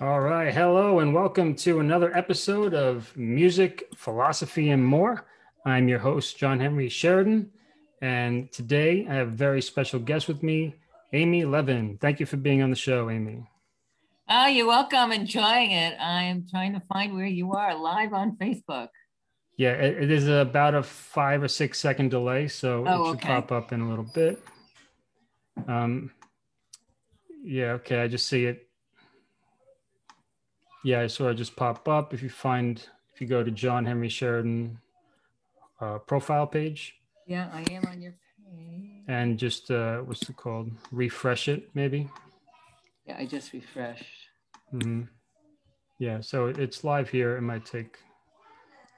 All right. Hello, and welcome to another episode of Music, Philosophy, and More. I'm your host, John Henry Sheridan. And today I have a very special guest with me, Amy Levin. Thank you for being on the show, Amy. Oh, you're welcome. Enjoying it. I'm trying to find where you are live on Facebook. Yeah, it, it is about a five or six second delay, so Oh, it should okay. pop up in a little bit. Um, yeah, okay, I just see it. Yeah, so I saw it just pop up. If you find, if you go to John Henry Sheridan uh, profile page Yeah, I am on your page. and just uh, what's it called? Refresh it, maybe. Yeah, I just refreshed. hmm Yeah, so it's live here. It might take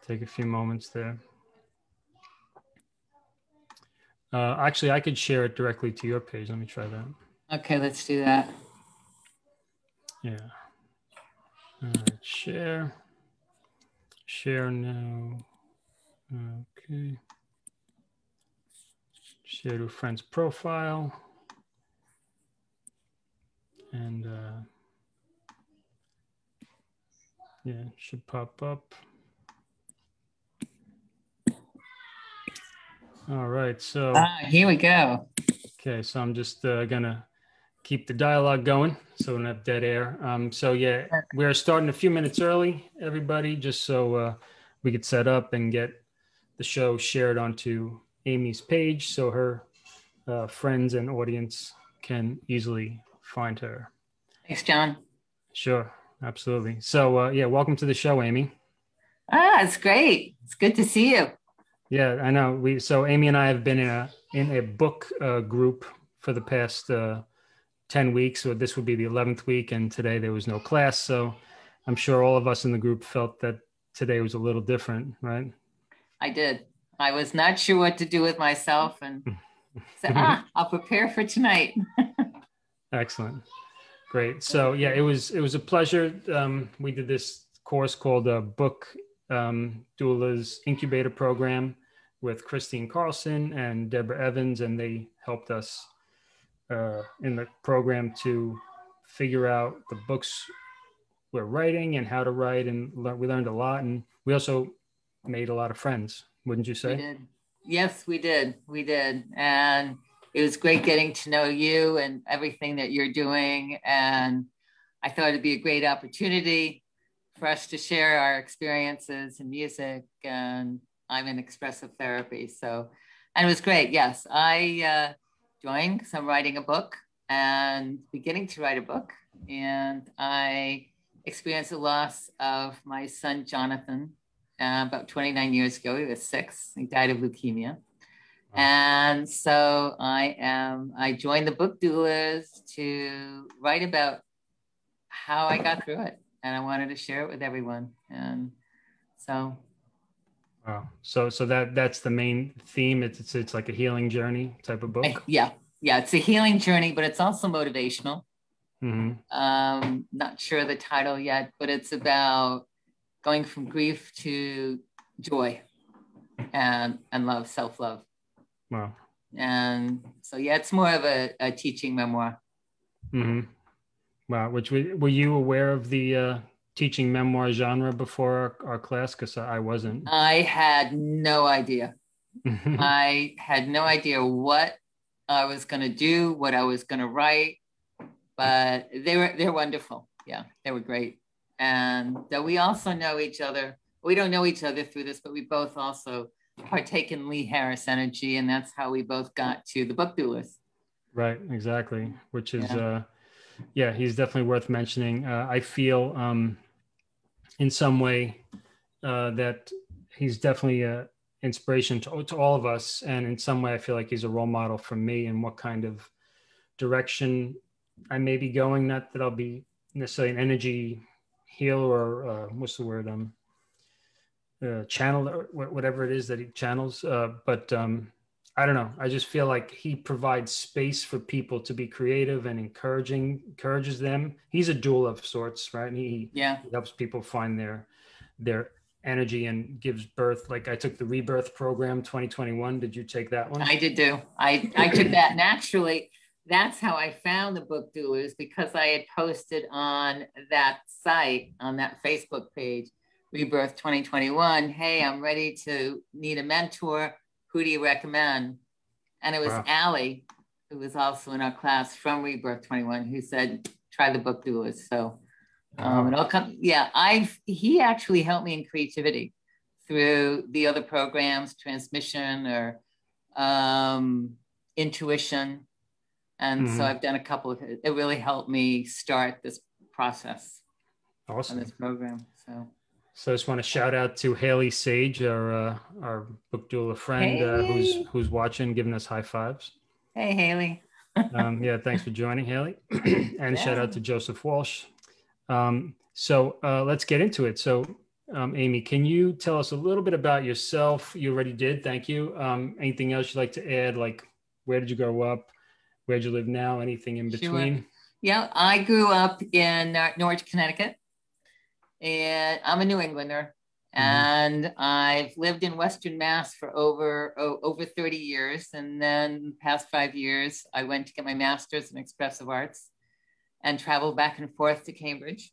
take a few moments there. Uh, actually, I could share it directly to your page. Let me try that. Okay, let's do that. Yeah. Right, share. Share now. Okay. Share to friend's profile. And uh, yeah, should pop up. All right, so. Ah, here we go. Okay, so I'm just uh, gonna keep the dialogue going so we don't have dead air. Um, so yeah, we're starting a few minutes early, everybody, just so uh, we could set up and get the show shared onto Amy's page so her uh, friends and audience can easily find her. Thanks, John. Sure, absolutely. So uh, yeah, welcome to the show, Amy. Ah, it's great. It's good to see you. Yeah, I know. We so Amy and I have been in a in a book uh, group for the past uh, ten weeks. So this would be the eleventh week, and today there was no class. So I'm sure all of us in the group felt that today was a little different, right? I did. I was not sure what to do with myself and said, ah, I'll prepare for tonight. Excellent, great. So yeah, it was it was a pleasure. Um, we did this course called uh, Book um, Doula's Incubator Program with Christine Carlson and Deborah Evans, and they helped us uh, in the program to figure out the books we're writing and how to write, and lear- we learned a lot, and we also made a lot of friends. Wouldn't you We say? did. Yes, we did. We did. And it was great getting to know you and everything that you're doing. And I thought it'd be a great opportunity for us to share our experiences in music. And I'm in expressive therapy. So, and it was great. Yes, I uh, joined because I'm writing a book and beginning to write a book. And I experienced the loss of my son, Jonathan, uh, about 29 years ago. He was six. He died of leukemia. And so I am, I joined the book doulas to write about how I got through it. And I wanted to share it with everyone. And so, Wow. So so that that's the main theme. It's it's, it's like a healing journey type of book. I- yeah, yeah, it's a healing journey, but it's also motivational. hmm Um, not sure the title yet, but it's about going from grief to joy and, and love, self love. Wow. And so, yeah, it's more of a, a teaching memoir. Mm-hmm. Wow. Which we, were you aware of the uh, teaching memoir genre before our, our class? Because I wasn't. I had no idea. I had no idea what I was going to do, what I was going to write, but they were they're wonderful. Yeah, they were great, and that we also know each other. We don't know each other through this, but we both also partake in Lee Harris energy, and that's how we both got to the book doulas. right. Exactly. Which is, Yeah. uh, yeah, he's definitely worth mentioning. Uh, I feel um, in some way uh, that he's definitely a inspiration to, to all of us. And in some way, I feel like he's a role model for me and what kind of direction I may be going. Not that I'll be necessarily an energy healer or uh, what's the word? Um, uh, channel or whatever it is that he channels. Uh, but um, I don't know. I just feel like he provides space for people to be creative and encouraging, encourages them. He's a doula of sorts, right? And he, Yeah, he helps people find their their energy and gives birth. Like I took the rebirth program 2021. Did you take that one? I did do. I I took that naturally. that's how I found the book doulas because I had posted on that site, on that Facebook page, Rebirth 2021. Hey, I'm ready to need a mentor. Who do you recommend? And it was wow. Allie, who was also in our class from Rebirth 21, who said, try the book doulas. So um, and I'll come, yeah, I've, he actually helped me in creativity through the other programs, transmission or um, intuition. And mm-hmm. so I've done a couple of it. It really helped me start this process. Awesome. On this program. So. So I just want to shout out to Haley Sage, our uh, our book doula friend, hey. uh, who's who's watching, giving us high fives. Hey, Haley. um, yeah, thanks for joining, Haley, and yeah. shout out to Joseph Walsh. Um, so uh, let's get into it. So, um, Amy, can you tell us a little bit about yourself? You already did. Thank you. Um, anything else you'd like to add? Like, where did you grow up? Where do you live now? Anything in between? Sure. Yeah, I grew up in uh, Norwich, Connecticut, and I'm a New Englander. Mm-hmm. And I've lived in Western Mass for over oh, over 30 years. And then past five years, I went to get my master's in expressive arts and traveled back and forth to Cambridge.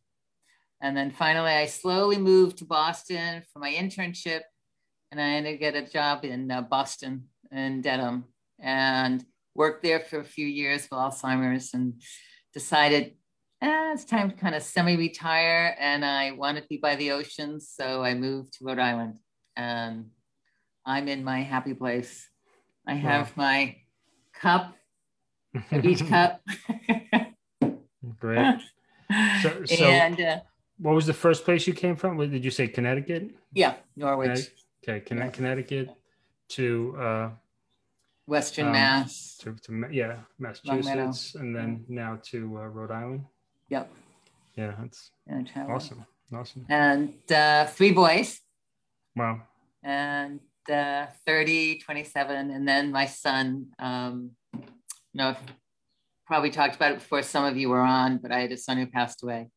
And then finally, I slowly moved to Boston for my internship. And I ended up getting a job in uh, Boston in Dedham and worked there for a few years with Alzheimer's and decided eh, it's time to kind of semi-retire and I wanted to be by the ocean. So I moved to Rhode Island and I'm in my happy place. I have wow. my cup, beach cup. Great. So, so and uh, what was the first place you came from? Did you say? Connecticut? Yeah, Norwich. Okay, yeah. Connecticut to uh, Western um, Mass. To, to, yeah, Massachusetts, and then now to uh, Rhode Island. Yep. Yeah, that's awesome. Awesome. And uh, three boys. Wow. And uh, 30, 27, and then my son. Um, you know, probably talked about it before some of you were on, but I had a son who passed away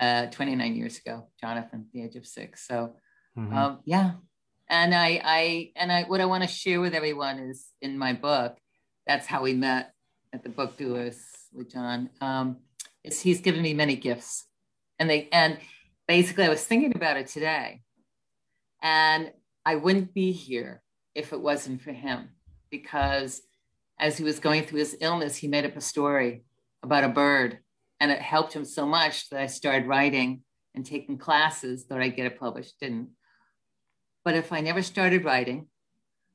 uh, 29 years ago, Jonathan, the age of six. So, mm-hmm. um, yeah. And I, I, and I, what I want to share with everyone is in my book, that's how we met at the book doulas with John. Um, is he's given me many gifts, and they, and basically, I was thinking about it today, and I wouldn't be here if it wasn't for him, because as he was going through his illness, he made up a story about a bird. And it helped him so much that I started writing and taking classes, thought I'd get it published, didn't. But if I never started writing,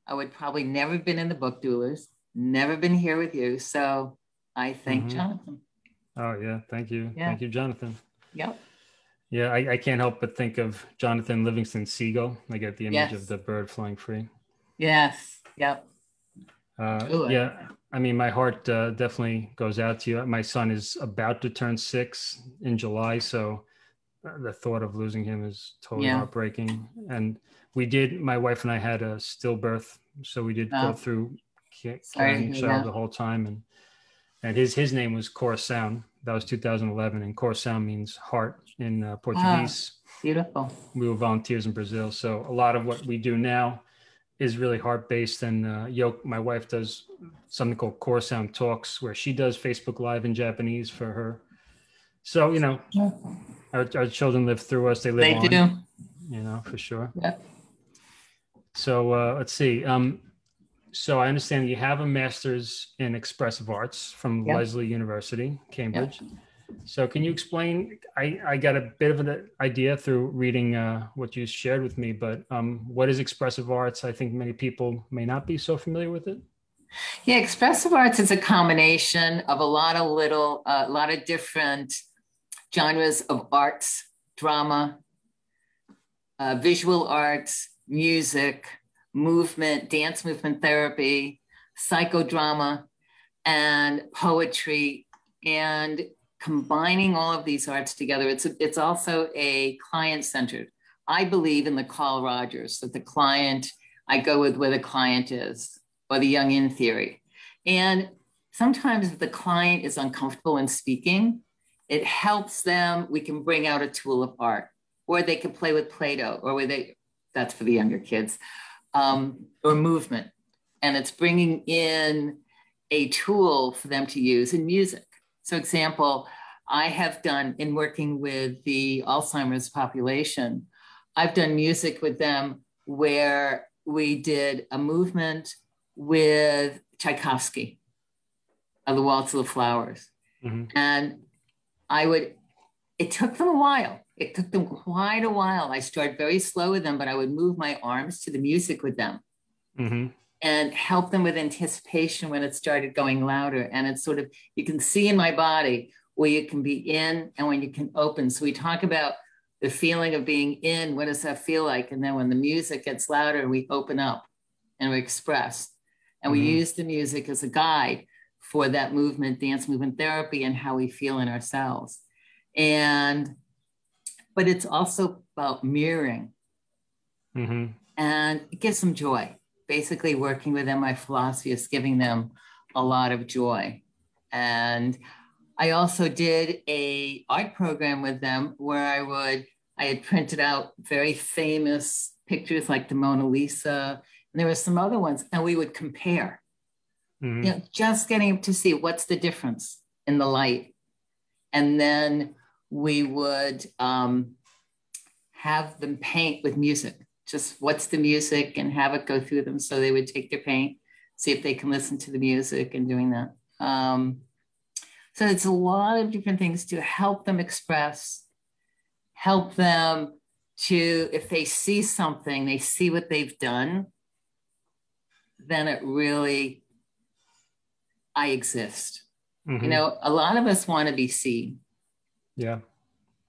I would probably never have been in the book doulas, never been here with you. So I thank mm-hmm. Jonathan. Oh yeah, thank you. Yeah. Thank you, Jonathan. Yep. Yeah, I, I, can't help but think of Jonathan Livingston Seagull. I get the image yes. of the bird flying free. Yes. Yep. Uh, yeah, I mean, my heart uh, definitely goes out to you. My son is about to turn six in July, so the thought of losing him is totally yeah. heartbreaking. And we did, my wife and I had a stillbirth, so we did oh. go through carrying child the whole time, and and his his name was Coração. That was 2011, and Coração means heart in uh, Portuguese. Oh, beautiful. We were volunteers in Brazil, so a lot of what we do now is really heart based. And uh, Yo, my wife does something called Coração Talks, where she does Facebook Live in Japanese for her. So you know, our, our children live through us. They live they on. Do. You know, for sure. Yeah. So uh, let's see. Um, so I understand you have a master's in expressive arts from yep. Lesley University, Cambridge. Yep. So can you explain? I, I got a bit of an idea through reading uh, what you shared with me, but um, what is expressive arts? I think many people may not be so familiar with it. Yeah, expressive arts is a combination of a lot of little, a uh, lot of different genres of arts, drama, uh, visual arts, music, movement, dance movement therapy, psychodrama, and poetry. And combining all of these arts together, it's, it's also a client centered. I believe in the Carl Rogers, that the client, I go with where the client is, or the Jungian theory. And sometimes the client is uncomfortable in speaking, it helps them, we can bring out a tool of art, or they can play with Play-Doh, or where they, that's for the younger kids, um, or movement. And it's bringing in a tool for them to use in music. So, example, I have done in working with the Alzheimer's population, I've done music with them where we did a movement with Tchaikovsky of the Waltz of the Flowers. Mm-hmm. And I would, it took them a while. It took them quite a while. I started very slow with them, but I would move my arms to the music with them mm-hmm. and help them with anticipation when it started going louder. And it's sort of, you can see in my body where you can be in and when you can open. So we talk about the feeling of being in. What does that feel like? And then when the music gets louder, we open up and we express. And mm-hmm. we use the music as a guide for that movement, dance movement therapy, and how we feel in ourselves. And, but it's also about mirroring. Mm-hmm. And it gives them joy. Basically, working with them, my philosophy is giving them a lot of joy. And I also did a art program with them where I would I had printed out very famous pictures like the Mona Lisa, and there were some other ones, and we would compare. Mm-hmm. You know, just getting to see what's the difference in the light, and then we would um, have them paint with music. Just what's the music, and have it go through them, so they would take their paint, see if they can listen to the music, and doing that. Um, so it's a lot of different things to help them express, help them to, if they see something, they see what they've done, then it really, I exist. Mm-hmm. You know, a lot of us want to be seen. Yeah.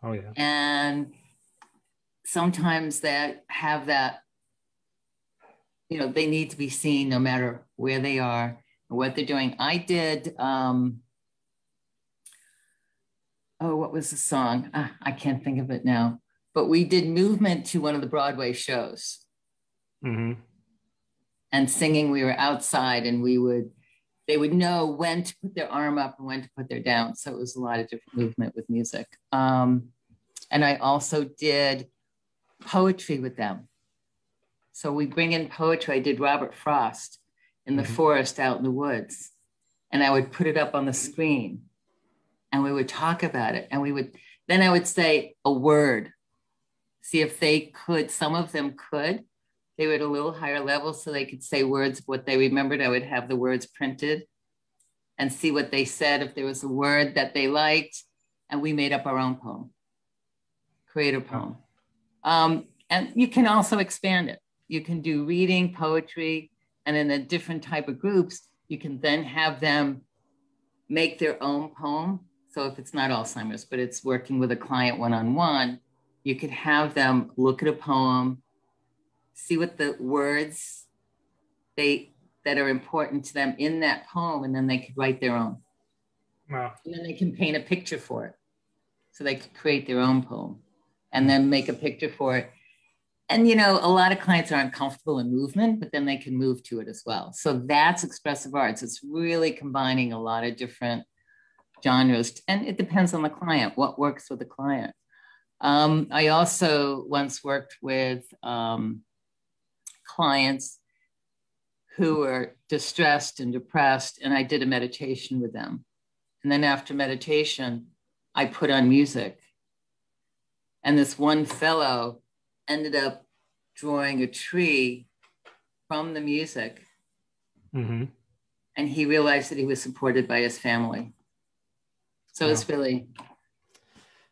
Oh, yeah. And sometimes that have that, you know, they need to be seen no matter where they are or what they're doing. I did, um, oh, what was the song? Ah, I can't think of it now. But we did movement to one of the Broadway shows. Mm-hmm. And singing, we were outside and we would, they would know when to put their arm up and when to put their down. So it was a lot of different movement with music. Um, and I also did poetry with them. So we bring in poetry. I did Robert Frost in the mm-hmm. forest out in the woods. And I would put it up on the screen and we would talk about it and we would then i would say a word see if they could some of them could they were at a little higher level so they could say words of what they remembered. I would have the words printed and see what they said if there was a word that they liked and we made up our own poem create a poem. Um, and you can also expand it. You can do reading poetry and in a different type of groups you can then have them make their own poem. So if it's not Alzheimer's, but it's working with a client one on one, you could have them look at a poem, see what the words they that are important to them in that poem, and then they could write their own. Wow. And then they can paint a picture for it. So they could create their own poem and then make a picture for it. And you know, a lot of clients aren't comfortable in movement, but then they can move to it as well. So that's expressive arts. It's really combining a lot of different genres, and it depends on the client, what works with the client. Um, I also once worked with um, clients who were distressed and depressed, and I did a meditation with them. And then after meditation, I put on music. And this one fellow ended up drawing a tree from the music. Mm-hmm. And he realized that he was supported by his family. So it's really.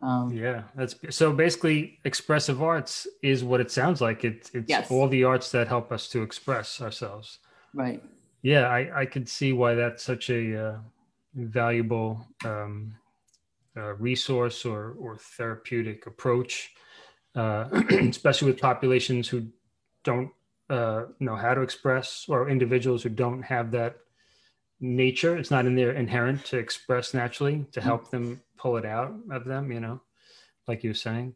Um, yeah, that's so basically expressive arts is what it sounds like. It, it's yes. all the arts that help us to express ourselves. Right. Yeah, I, I could see why that's such a uh, valuable um, uh, resource or, or therapeutic approach, uh, especially with populations who don't uh, know how to express or individuals who don't have that nature. It's not in their inherent to express naturally to mm-hmm. help them pull it out of them, you know, like you were saying.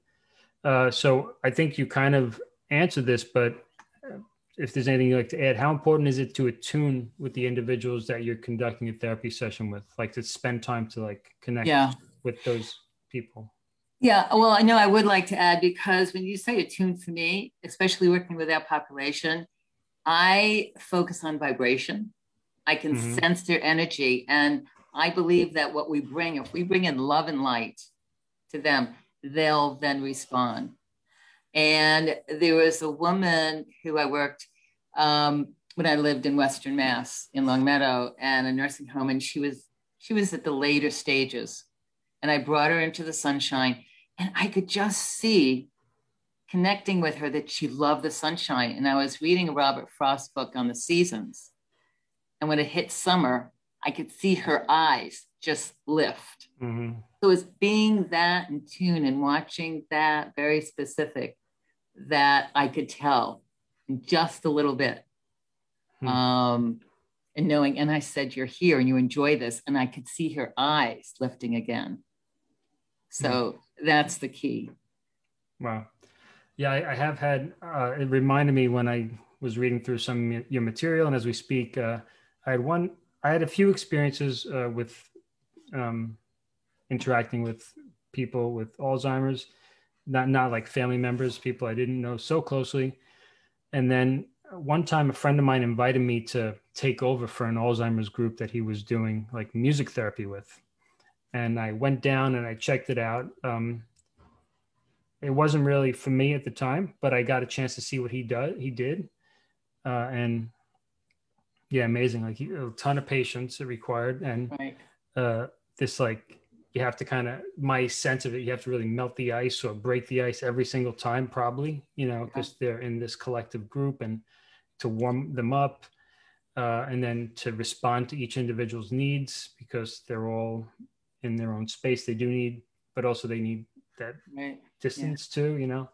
Uh, so I think you kind of answered this, but uh, if there's anything you'd like to add, how important is it to attune with the individuals that you're conducting a therapy session with, like to spend time to like connect yeah. with those people? Yeah, well, I know I would like to add because when you say attune for me, especially working with that population, I focus on vibration I can mm-hmm. sense their energy. And I believe that what we bring, if we bring in love and light to them, they'll then respond. And there was a woman who I worked um, when I lived in Western Mass in Longmeadow and a nursing home, and she was she was at the later stages. And I brought her into the sunshine, and I could just see connecting with her that she loved the sunshine. And I was reading a Robert Frost book on the seasons. And when it hit summer, I could see her eyes just lift. Mm-hmm. So it's being that in tune and watching that very specific that I could tell just a little bit. Hmm. Um, and knowing, and I said, You're here and you enjoy this. And I could see her eyes lifting again. So hmm. that's the key. Wow. Yeah, I, I have had, uh, it reminded me when I was reading through some of your material. And as we speak, uh, I had one, I had a few experiences uh, with um, interacting with people with Alzheimer's, not, not like family members, people I didn't know so closely. And then one time a friend of mine invited me to take over for an Alzheimer's group that he was doing like music therapy with. And I went down and I checked it out. Um, it wasn't really for me at the time, but I got a chance to see what he does. He did, uh, and yeah, amazing. Like a ton of patience it required, and right. uh, this like you have to kind of my sense of it. You have to really melt the ice or break the ice every single time, probably. You know, because yeah. they're in this collective group, and to warm them up, uh, and then to respond to each individual's needs because they're all in their own space. They do need, but also they need that right. distance yeah. too, you know?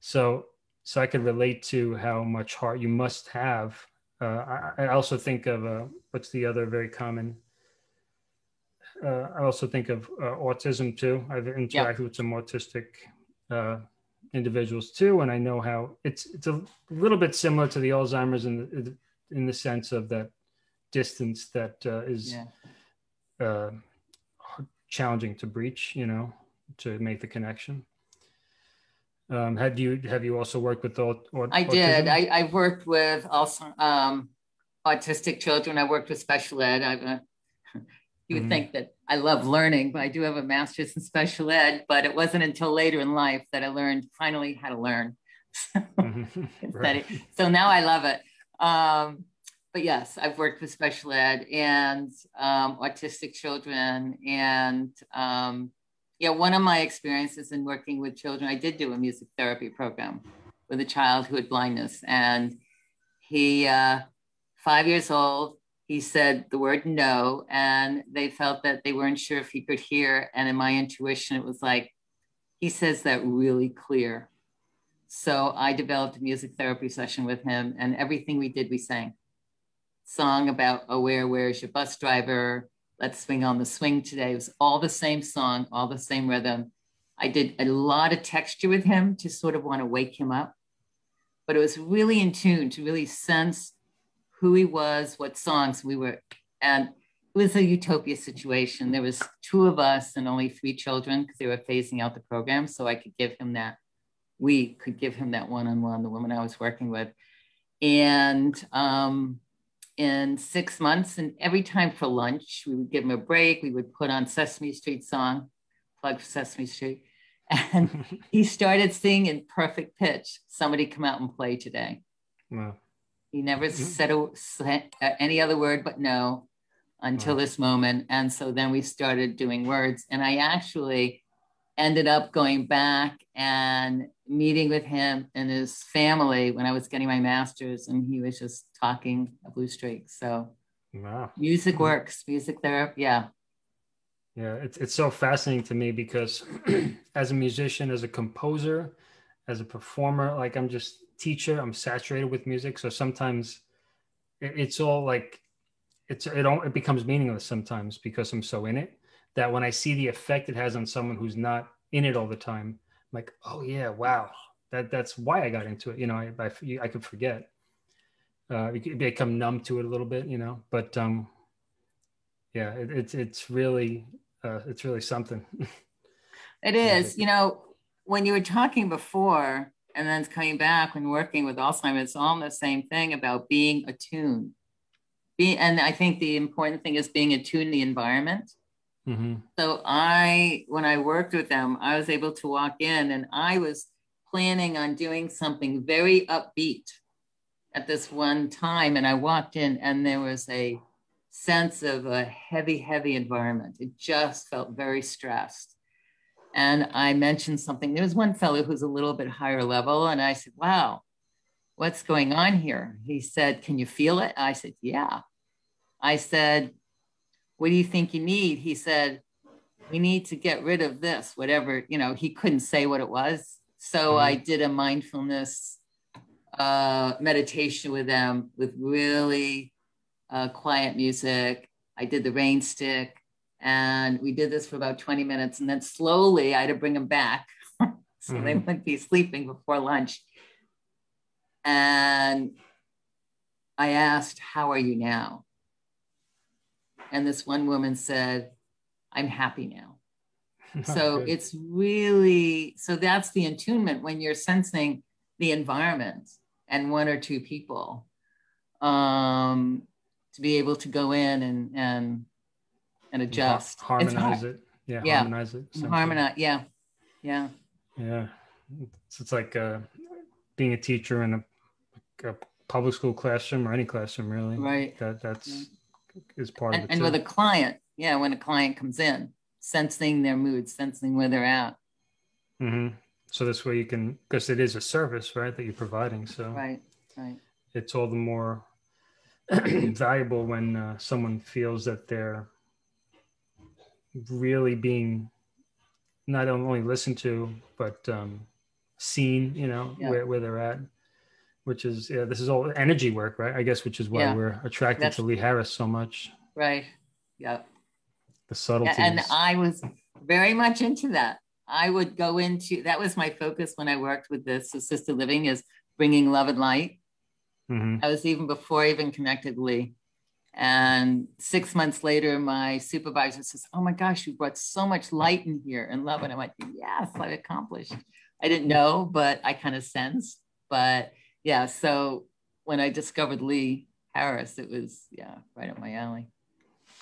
So, so I could relate to how much heart you must have. Uh, I, I, also think of uh, what's the other very common. Uh, I also think of uh, autism too. I've interacted yeah. with some autistic uh, individuals too, and I know how it's it's a little bit similar to the Alzheimer's in the, in the sense of that distance that uh, is yeah. challenging to breach. You know, to make the connection. Um, have you have you also worked with the? I did. I, I worked with also um, autistic children. I worked with special ed. I've you would mm-hmm. think that I love learning, but I do have a master's in special ed. But it wasn't until later in life that I learned finally how to learn. mm-hmm. right. So now I love it. Um, but yes, I've worked with special ed and um, autistic children and um, yeah, one of my experiences in working with children, I did do a music therapy program with a child who had blindness. And he, uh, five years old, he said the word no, and they felt that they weren't sure if he could hear. And in my intuition, it was like, he says that really clear. So I developed a music therapy session with him, and everything we did, we sang. Song about, oh, where, where's your bus driver? Let's Swing on the Swing today. It was all the same song, all the same rhythm. I did a lot of texture with him to sort of want to wake him up, but it was really in tune to really sense who he was, what songs we were, and it was a utopia situation. There was two of us and only three children because they were phasing out the program, so I could give him that. We could give him that one-on-one. The woman I was working with, and um, in six months. And every time for lunch, we would give him a break. We would put on Sesame Street song, plug for Sesame Street. And he started singing in perfect pitch. Somebody come out and play today. Wow. He never mm-hmm. said a, any other word but no until wow. this moment. And so then we started doing words. And I actually ended up going back and meeting with him and his family when I was getting my master's, and he was just talking a blue streak. So, wow. music works, music therapy, yeah. Yeah, it's it's so fascinating to me because as a musician, as a composer, as a performer, like I'm just teacher, I'm saturated with music. So sometimes it, it's all like it's it all it becomes meaningless sometimes because I'm so in it that when I see the effect it has on someone who's not in it all the time, I'm like, oh yeah, wow, that that's why I got into it. You know, I I, I could forget, uh, become numb to it a little bit, you know. But um, yeah, it, it's it's really uh, it's really something. it is, you know, when you were talking before, and then coming back when working with Alzheimer's, it's all the same thing about being attuned. be, and I think the important thing is being attuned to the environment. Mm-hmm. So I, when I worked with them, I was able to walk in and I was planning on doing something very upbeat at this one time. And I walked in and there was a sense of a heavy, heavy environment. It just felt very stressed. And I mentioned something. There was one fellow who's a little bit higher level. And I said, wow, what's going on here? He said, can you feel it? I said, yeah. I said, what do you think you need? He said, we need to get rid of this, whatever, you know, he couldn't say what it was. So mm-hmm. I did a mindfulness uh, meditation with them with really uh, quiet music. I did the rain stick and we did this for about 20 minutes. And then slowly I had to bring them back so mm-hmm. they wouldn't be sleeping before lunch. And I asked, How are you now? And this one woman said, I'm happy now. so it's really, so that's the attunement when you're sensing the environment and one or two people um, to be able to go in and, and, and adjust. Harmonize it. Yeah, yeah. Harmonize it. Harmonize. Yeah. Yeah. Yeah. It's, it's like uh, being a teacher in a, a public school classroom or any classroom really. Right. That that's yeah is part and, of it. And too. with a client, yeah, when a client comes in, sensing their mood, sensing where they're at. Mm-hmm. So this way you can, because it is a service, right, that you're providing. So right, right. It's all the more valuable when uh, someone feels that they're really being not only listened to but um, seen. You know yeah. where where they're at which is yeah, this is all energy work, right? I guess, which is why yeah. we're attracted That's, to Lee Harris so much. Right. Yep. The subtleties. And I was very much into that. I would go into that was my focus when I worked with this assisted living is bringing love and light. Mm-hmm. I was even before I even connected Lee. And six months later, my supervisor says, Oh my gosh, you brought so much light in here and love. And I went, Yes, I've accomplished. I didn't know, but I kind of sensed. But yeah, so when I discovered Lee Harris, it was yeah, right up my alley.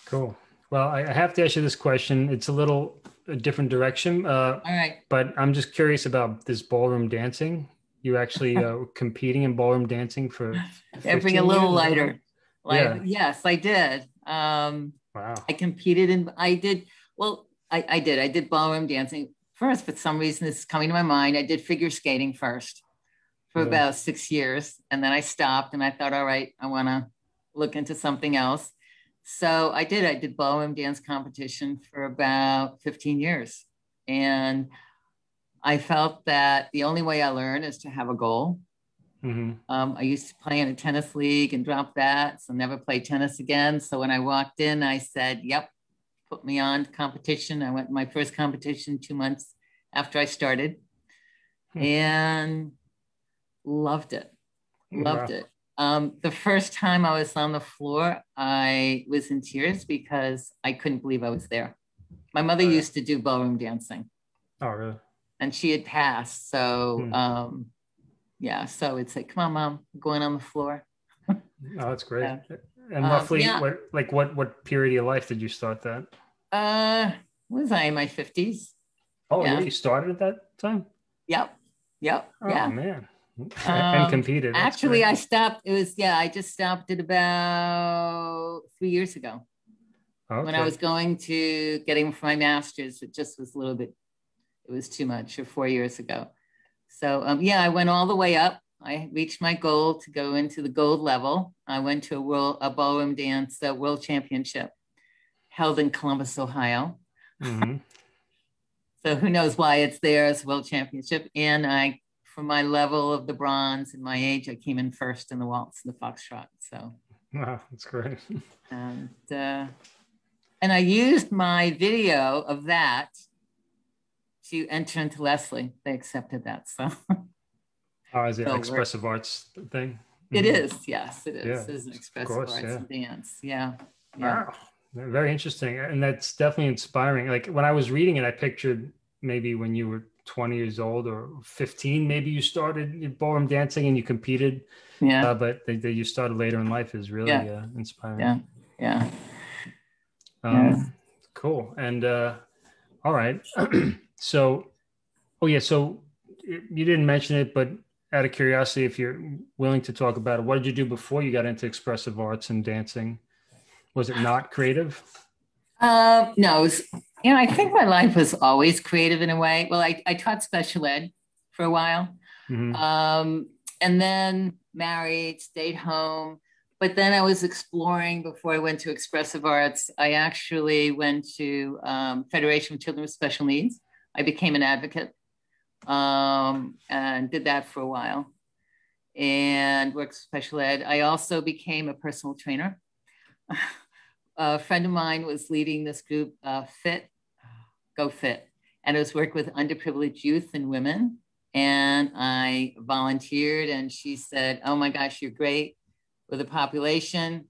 Cool. Well, I have to ask you this question. It's a little a different direction. Uh, All right. But I'm just curious about this ballroom dancing. You actually uh, competing in ballroom dancing for everything a little lighter. Like, yeah. Yes, I did. Um, wow. I competed in. I did. Well, I, I did. I did ballroom dancing first. but some reason, this is coming to my mind. I did figure skating first for yeah. about six years. And then I stopped and I thought, all right, I want to look into something else. So I did. I did ballroom dance competition for about 15 years. And I felt that the only way I learn is to have a goal. Mm-hmm. Um, I used to play in a tennis league and dropped that, so never played tennis again. So when I walked in, I said, "Yep, put me on competition." I went my first competition two months after I started, hmm. and loved it. Loved wow. it. Um, the first time i was on the floor i was in tears because i couldn't believe i was there. My mother oh, used to do ballroom dancing. Oh really? And she had passed so hmm. um, yeah so it's like come on mom I'm going on the floor. Oh that's great. Yeah. and um, roughly um, yeah. what like what what period of your life did you start that? Uh was i in my 50s oh yeah. you started at that time? Yep. Yep. Oh yeah. man and um, competed. That's actually, great. I stopped. It was yeah, I just stopped it about three years ago. Okay. When I was going to getting for my master's, it just was a little bit. It was too much. Or four years ago. So um, yeah, I went all the way up. I reached my goal to go into the gold level. I went to a world a ballroom dance uh, world championship held in Columbus, Ohio. Mm-hmm. so who knows why it's there as world championship? And I for my level of the bronze and my age, I came in first in the waltz and the foxtrot. So wow, that's great. and uh, and I used my video of that to enter into Lesley. They accepted that. So oh, is it so expressive arts thing? It mm-hmm. is, yes, it is. Yeah, it is an expressive course, arts yeah. and dance. Yeah. yeah. Wow. Very interesting. And that's definitely inspiring. Like when I was reading it, I pictured maybe when you were 20 years old or 15 maybe you started ballroom dancing and you competed yeah. uh, but that you started later in life is really yeah. uh, inspiring. Yeah. Yeah, um, yeah. cool. And uh, all right. So oh yeah so you didn't mention it but out of curiosity if you're willing to talk about it what did you do before you got into expressive arts and dancing? Was it not creative? Uh, no, was, you know, I think my life was always creative in a way. Well, I, I taught special ed for a while, mm-hmm. um, and then married, stayed home. But then I was exploring before I went to expressive arts. I actually went to um, Federation of Children with Special Needs. I became an advocate um, and did that for a while and worked special ed. I also became a personal trainer. a friend of mine was leading this group, uh, Fit, Go Fit, and it was work with underprivileged youth and women. And I volunteered, and she said, Oh my gosh, you're great with the population.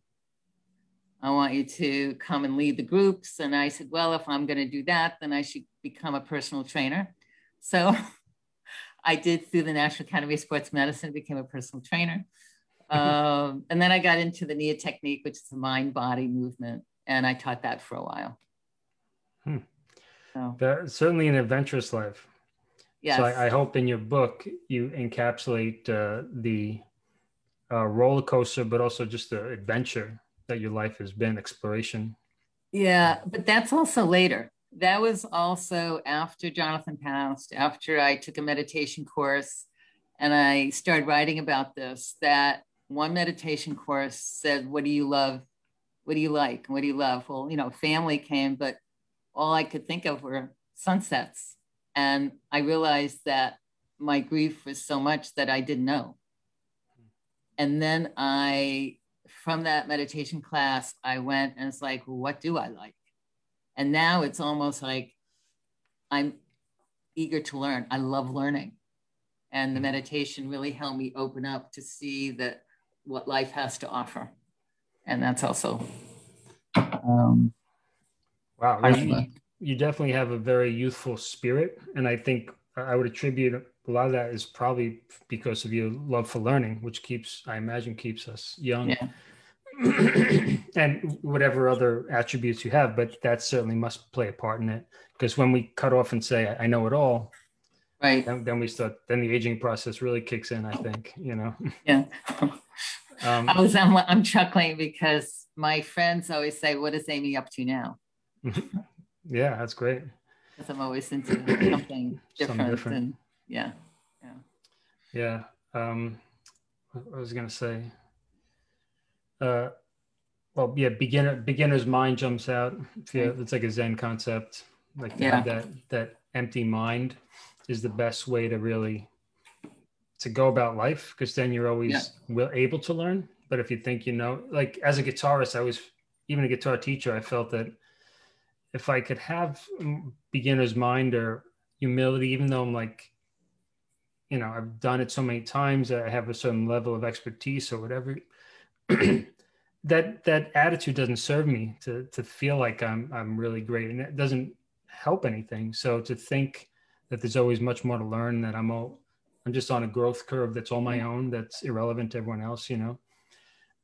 I want you to come and lead the groups. And I said, Well, if I'm going to do that, then I should become a personal trainer. So I did through the National Academy of Sports Medicine, became a personal trainer. um, and then I got into the NIA technique, which is the mind body movement. And I taught that for a while. So. Certainly an adventurous life. Yes. So I, I hope in your book you encapsulate uh, the uh, roller coaster, but also just the adventure that your life has been, exploration. Yeah, but that's also later. That was also after Jonathan passed, after I took a meditation course and I started writing about this. That one meditation course said, What do you love? What do you like? What do you love? Well, you know, family came, but all I could think of were sunsets. And I realized that my grief was so much that I didn't know. And then I, from that meditation class, I went and it's like, well, what do I like? And now it's almost like I'm eager to learn. I love learning. And the meditation really helped me open up to see that what life has to offer. And that's also. Um, wow. You, you definitely have a very youthful spirit. And I think I would attribute a lot of that is probably because of your love for learning, which keeps, I imagine, keeps us young. Yeah. and whatever other attributes you have, but that certainly must play a part in it. Because when we cut off and say, I know it all, right then, then, we start then the aging process really kicks in i think you know yeah um, i was I'm, I'm chuckling because my friends always say what is amy up to now yeah that's great because i'm always into something different, different. and yeah yeah yeah um i was gonna say uh well yeah beginner beginner's mind jumps out yeah it's like a zen concept like yeah. that that empty mind is the best way to really to go about life because then you're always yeah. will able to learn but if you think you know like as a guitarist i was even a guitar teacher i felt that if i could have um, beginner's mind or humility even though i'm like you know i've done it so many times i have a certain level of expertise or whatever that that attitude doesn't serve me to to feel like i'm i'm really great and it doesn't help anything. So to think that there's always much more to learn that i'm all i'm just on a growth curve that's all my mm. own that's irrelevant to everyone else you know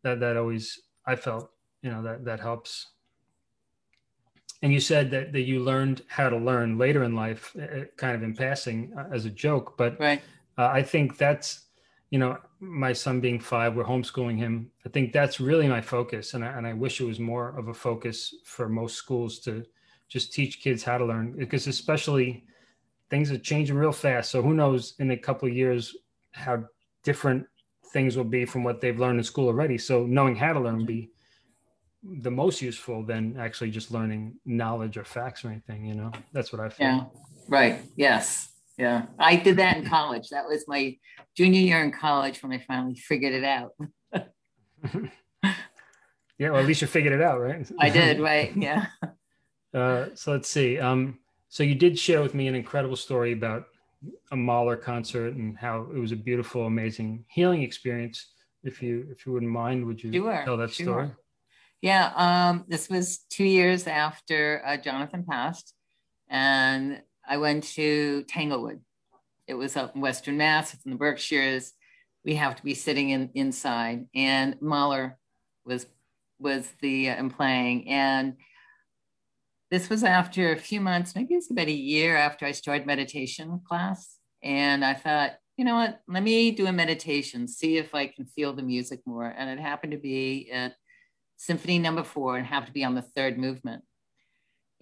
that that always i felt you know that that helps and you said that, that you learned how to learn later in life uh, kind of in passing uh, as a joke but right. uh, i think that's you know my son being five we're homeschooling him i think that's really my focus and I, and I wish it was more of a focus for most schools to just teach kids how to learn because especially things are changing real fast. So who knows in a couple of years how different things will be from what they've learned in school already. So knowing how to learn will be the most useful than actually just learning knowledge or facts or anything, you know? That's what I feel. Yeah. Right. Yes. Yeah. I did that in college. That was my junior year in college when I finally figured it out. yeah, well, at least you figured it out, right? I did, right. Yeah. Uh, so let's see. Um, so you did share with me an incredible story about a Mahler concert and how it was a beautiful, amazing healing experience. If you if you wouldn't mind, would you sure, tell that sure. story? Yeah, um, this was two years after uh, Jonathan passed, and I went to Tanglewood. It was up in Western Mass, it's in the Berkshires. We have to be sitting in inside, and Mahler was was the uh, playing, and this was after a few months, maybe it's about a year after I started meditation class, and I thought, you know what, let me do a meditation, see if I can feel the music more, and it happened to be at Symphony Number Four, and have to be on the third movement,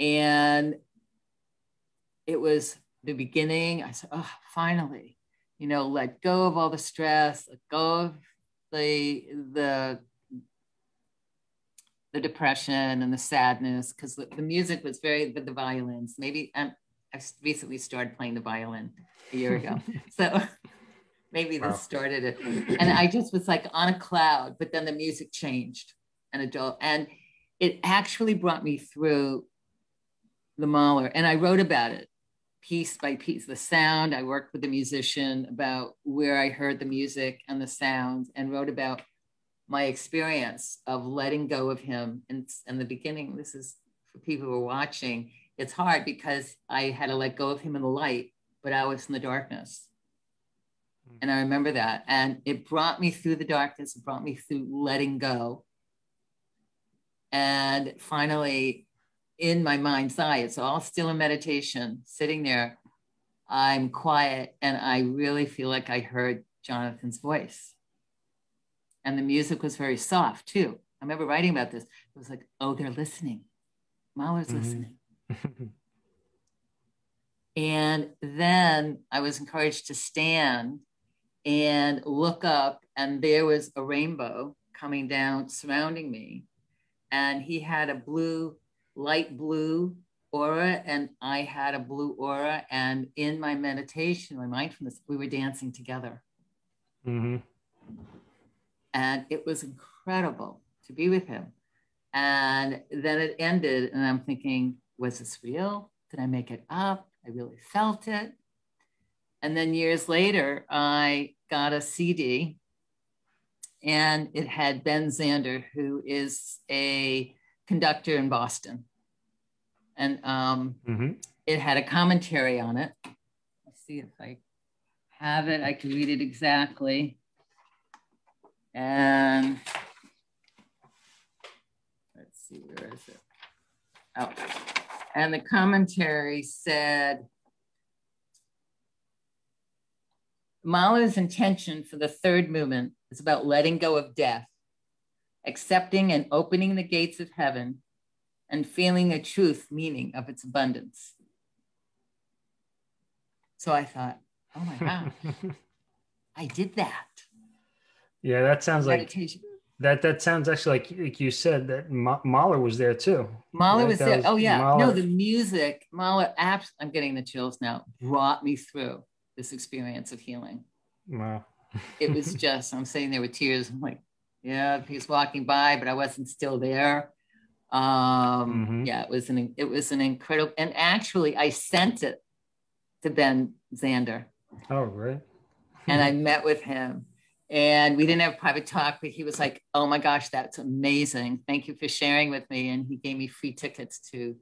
and it was the beginning. I said, oh, finally, you know, let go of all the stress, let go of the the the depression and the sadness because the, the, music was very the, the violins. Maybe um, I recently started playing the violin a year ago, so maybe wow. this started it. And I just was like on a cloud, but then the music changed, and adult, and it actually brought me through the Mahler, and I wrote about it piece by piece, the sound. I worked with the musician about where I heard the music and the sounds and wrote about my experience of letting go of him. And in the beginning, this is for people who are watching, it's hard because I had to let go of him in the light, but I was in the darkness. Hmm. And I remember that. And it brought me through the darkness, it brought me through letting go. And finally, in my mind's eye. It's all still in meditation, sitting there. I'm quiet and I really feel like I heard Jonathan's voice. And the music was very soft too. I remember writing about this. It was like, oh, they're listening. Mahler's mm-hmm. listening. and then I was encouraged to stand and look up, and there was a rainbow coming down surrounding me. And he had a blue light blue aura and I had a blue aura. And in my meditation, my mindfulness, we were dancing together. Mm-hmm. And it was incredible to be with him. And then it ended, and I'm thinking, was this real? Did I make it up? I really felt it. And then years later, I got a CD and it had Ben Zander, who is a conductor in Boston and um, mm-hmm. it had a commentary on it. Let's see if I have it. I can read it exactly. And let's see, where is it? Oh, and the commentary said, Mahler's intention for the third movement is about letting go of death, accepting and opening the gates of heaven and feeling a truth meaning of its abundance. So I thought, oh my gosh, I did that. Yeah, that sounds Meditation. like that. That sounds actually like, like you said that Mahler was there too. Mahler right? was that there. Was oh yeah, Mahler. no, the music. Mahler, apps. I'm getting the chills now. Brought me through this experience of healing. Wow. it was just. I'm sitting there with tears. I'm like, yeah, he's walking by, but I wasn't still there. Um, mm-hmm. Yeah, it was an it was an incredible. And actually, I sent it to Ben Zander. Oh, right. and I met with him, and we didn't have a private talk, but he was like, "Oh my gosh, that's amazing! Thank you for sharing with me." And he gave me free tickets to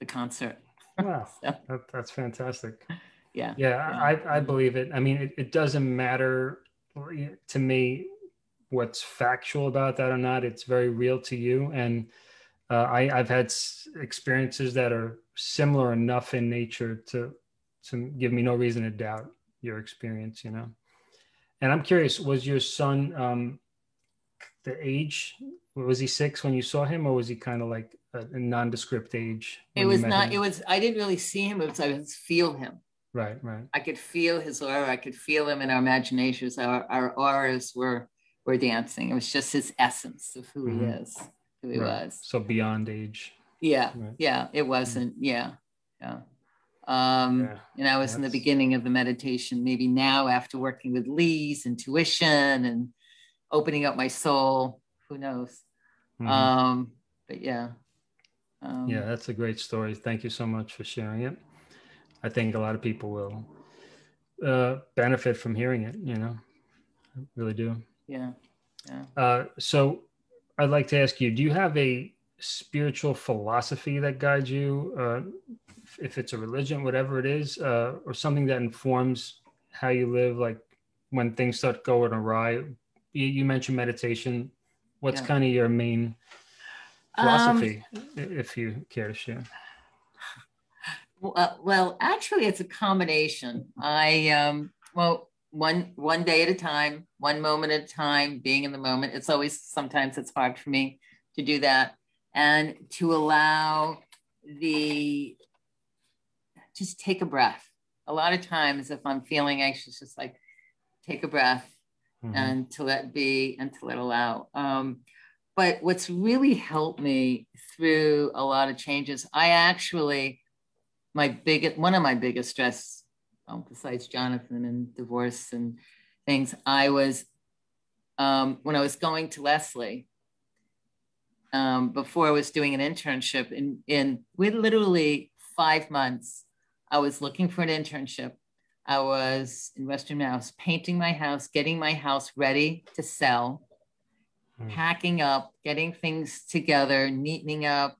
the concert. Wow, so, that, that's fantastic. Yeah, yeah, yeah. I I believe it. I mean, it, it doesn't matter to me what's factual about that or not. It's very real to you, and uh, I, I've had experiences that are similar enough in nature to to give me no reason to doubt your experience. You know, and I'm curious: was your son um, the age? Was he six when you saw him, or was he kind of like a, a nondescript age? It was not. Him? It was. I didn't really see him. It was. I could feel him. Right. Right. I could feel his aura. I could feel him in our imaginations. Our our auras were were dancing. It was just his essence of who mm-hmm. he is who he right. was. So beyond age. Yeah, right. yeah, it wasn't. Yeah, yeah. Um, yeah, and I was that's... in the beginning of the meditation. Maybe now, after working with Lee's intuition and opening up my soul, who knows? Mm-hmm. Um, but yeah. Um, yeah, that's a great story. Thank you so much for sharing it. I think a lot of people will uh, benefit from hearing it. You know, I really do. Yeah. Yeah. Uh, so I'd like to ask you: Do you have a spiritual philosophy that guides you, uh, if it's a religion, whatever it is, uh, or something that informs how you live, like when things start going awry? You, you mentioned meditation. What's yeah. kind of your main philosophy, um, if you care to share? Uh, well, actually, it's a combination. I um, well, one one day at a time, one moment at a time, being in the moment. It's always sometimes it's hard for me to do that, and to allow the just take a breath. A lot of times, if I'm feeling anxious, just like take a breath mm-hmm. and to let be and to let allow. Um, but what's really helped me through a lot of changes, I actually, my biggest, one of my biggest stress, um, besides Jonathan and divorce and things, I was, um, when I was going to Lesley um, before I was doing an internship in, in with literally five months, I was looking for an internship. I was in Western Mass painting my house, getting my house ready to sell mm. packing up, getting things together, neatening up,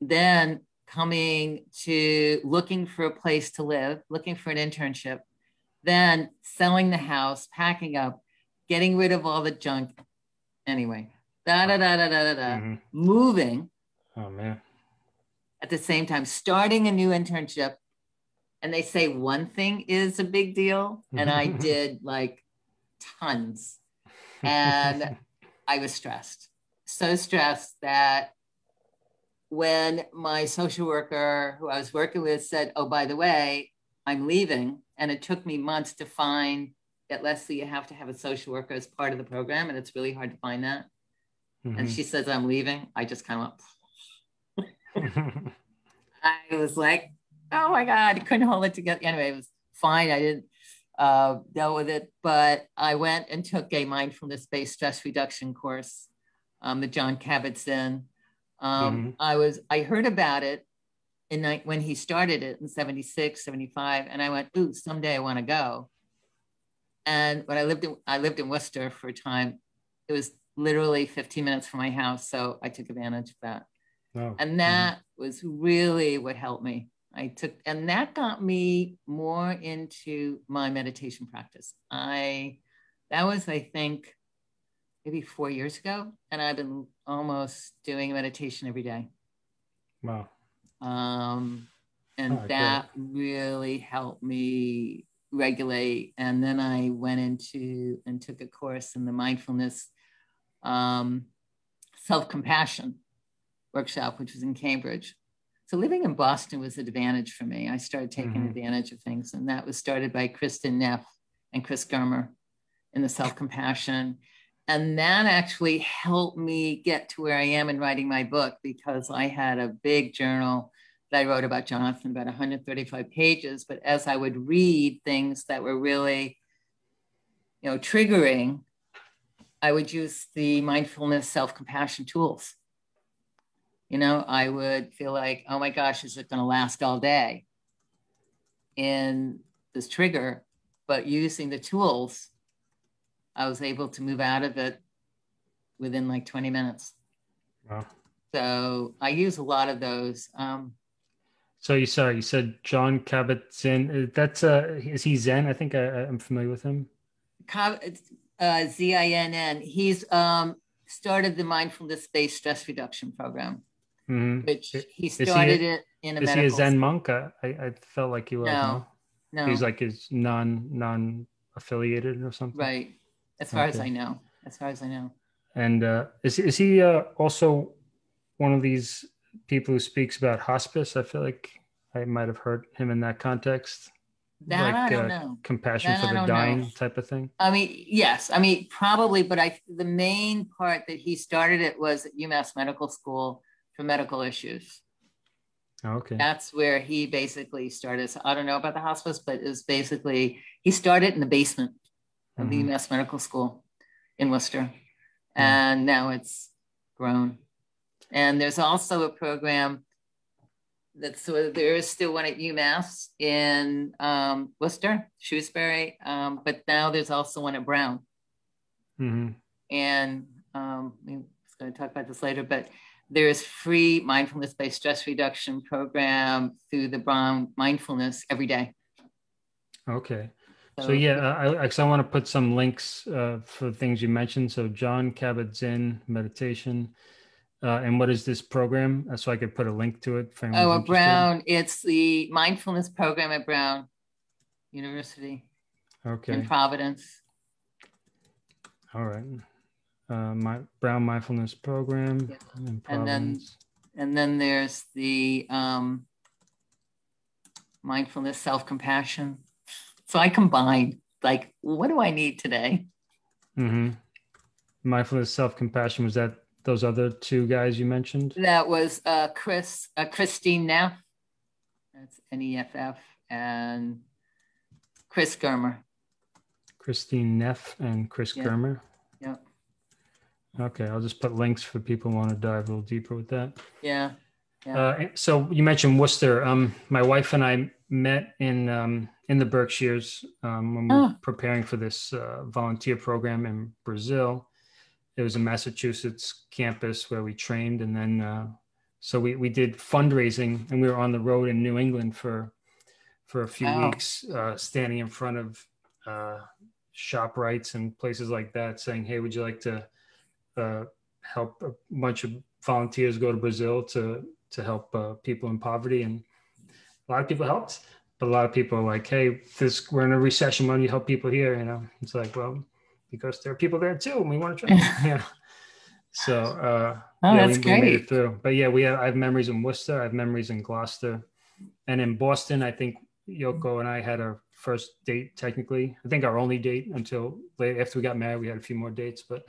then coming to looking for a place to live, looking for an internship, then selling the house, packing up, getting rid of all the junk. Anyway, da da da da da da da, mm-hmm. moving. Oh man. At the same time, starting a new internship, and they say one thing is a big deal, and I did like tons and I was stressed, so stressed that when my social worker who I was working with said, Oh, by the way, I'm leaving, and it took me months to find at Lesley, you have to have a social worker as part of the program, and it's really hard to find that. Mm-hmm. And she says, I'm leaving. I just kind of went, I was like, oh my God, I couldn't hold it together. Anyway, it was fine. I didn't, uh, dealt with it. But I went and took a mindfulness based stress reduction course um, that Jon Kabat-Zinn. Um, mm-hmm. I was I heard about it in night when he started it in 76, 75, and I went, ooh, someday I want to go. And when I lived in I lived in Worcester for a time, it was literally 15 minutes from my house. So I took advantage of that. Oh. And that mm-hmm. was really what helped me. I took, and that got me more into my meditation practice. I, that was, I think, maybe four years ago. And I've been almost doing meditation every day. Wow. Um, and oh, that really helped me regulate. And then I went into and took a course in the mindfulness um, self compassion workshop, which was in Cambridge. So living in Boston was an advantage for me. I started taking mm-hmm. advantage of things, and that was started by Kristin Neff and Chris Germer in the self compassion. And that actually helped me get to where I am in writing my book because I had a big journal that I wrote about Jonathan, about 135 pages. But as I would read things that were really, you know, triggering, I would use the mindfulness self compassion tools you know, I would feel like, oh my gosh, is it going to last all day? In this trigger, but using the tools, I was able to move out of it within like 20 minutes. Wow. So I use a lot of those. Um, so you sorry, you said Jon Kabat-Zinn. That's uh, is he Zen? I think I, I'm familiar with him. uh, Z I N N. He's um, started the mindfulness based stress reduction program mm-hmm. which he started he a, it in a is he a Zen monk? I, I felt like he was. No, no, he's like his non non affiliated or something. Right, as far okay. as I know. As far as I know. And uh, is is he uh, also one of these people who speaks about hospice? I feel like I might have heard him in that context. That like, I don't uh, know. Compassion that for the dying know. type of thing. I mean, yes. I mean, probably, but I the main part that he started it was at UMass Medical School for medical issues. Okay. That's where he basically started. So I don't know about the hospice, but it was basically he started in the basement of mm-hmm. the UMass Medical School in Worcester. Yeah. And now it's grown. And there's also a program that's there is still one at UMass in um, Worcester, Shrewsbury, um, but now there's also one at Brown. Mm-hmm. And um, going to talk about this later, but there's free mindfulness-based stress reduction program through the Brown Mindfulness every day. Okay. So, so yeah, I, I, I want to put some links uh, for things you mentioned. So Jon Kabat-Zinn meditation, uh, and what is this program? Uh, so I could put a link to it. For oh, at Brown, it's the mindfulness program at Brown University. Okay. In Providence. All right. Uh, my Brown mindfulness program. Yeah. And then, and then there's the um, mindfulness self compassion. So I combined like, what do I need today? Mm-hmm. Mindfulness self compassion was that those other two guys you mentioned? That was uh, Chris, uh, Christine Neff. That's N E F F, and Chris Germer. Christine Neff and Chris yeah. Germer. Yeah. Okay, I'll just put links for people who want to dive a little deeper with that. Yeah. yeah. Uh, so you mentioned Worcester. Um, my wife and I met in um, in the Berkshires um, when we were oh. preparing for this uh, volunteer program in Brazil it was a Massachusetts campus where we trained, and then uh, so we we did fundraising, and we were on the road in New England for for a few wow. weeks, uh, standing in front of uh, ShopRites and places like that, saying, "Hey, would you like to uh, help a bunch of volunteers go to Brazil to to help uh, people in poverty?" And a lot of people helped, a lot of people are like, "Hey, this we're in a recession. Why don't you help people here?" You know, it's like, well because there are people there too, and we want to try. yeah. So uh, oh, yeah, that's we, great. we made it through. But yeah, we have I have memories in Worcester. I have memories in Gloucester, and in Boston. I think Yoko and I had our first date. Technically, I think our only date until late after we got married. We had a few more dates, but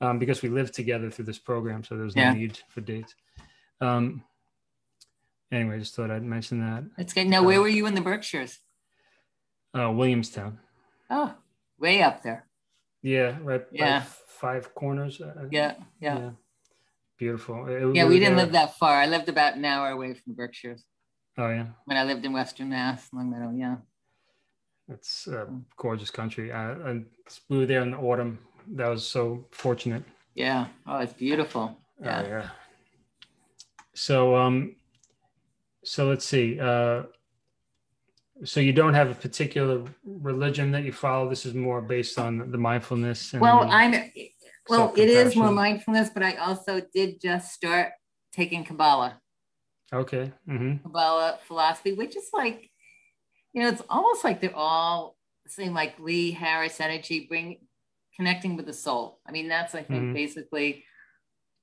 um, because we lived together through this program, so there was no yeah. need for dates. Um, anyway, I just thought I'd mention that. That's good. Now, where were you in the Berkshires? Uh, Williamstown. Oh, way up there. Yeah, right. Yeah. Five corners. Uh, yeah, yeah, yeah. Beautiful. It, yeah, we didn't live that far. I lived about an hour away from Berkshires. Oh yeah. When I lived in Western Mass, Longmeadow. Yeah. It's a gorgeous country. I, I flew there in the autumn. That was so fortunate. Yeah. Oh, it's beautiful. Yeah. Oh, yeah. So um, so let's see. Uh, so you don't have a particular religion that you follow this is more based on the mindfulness well i'm well it is more mindfulness but i also did just start taking kabbalah okay mm-hmm. kabbalah philosophy which is like you know it's almost like they're all same like lee harris energy bring connecting with the soul i mean that's i think mm-hmm. basically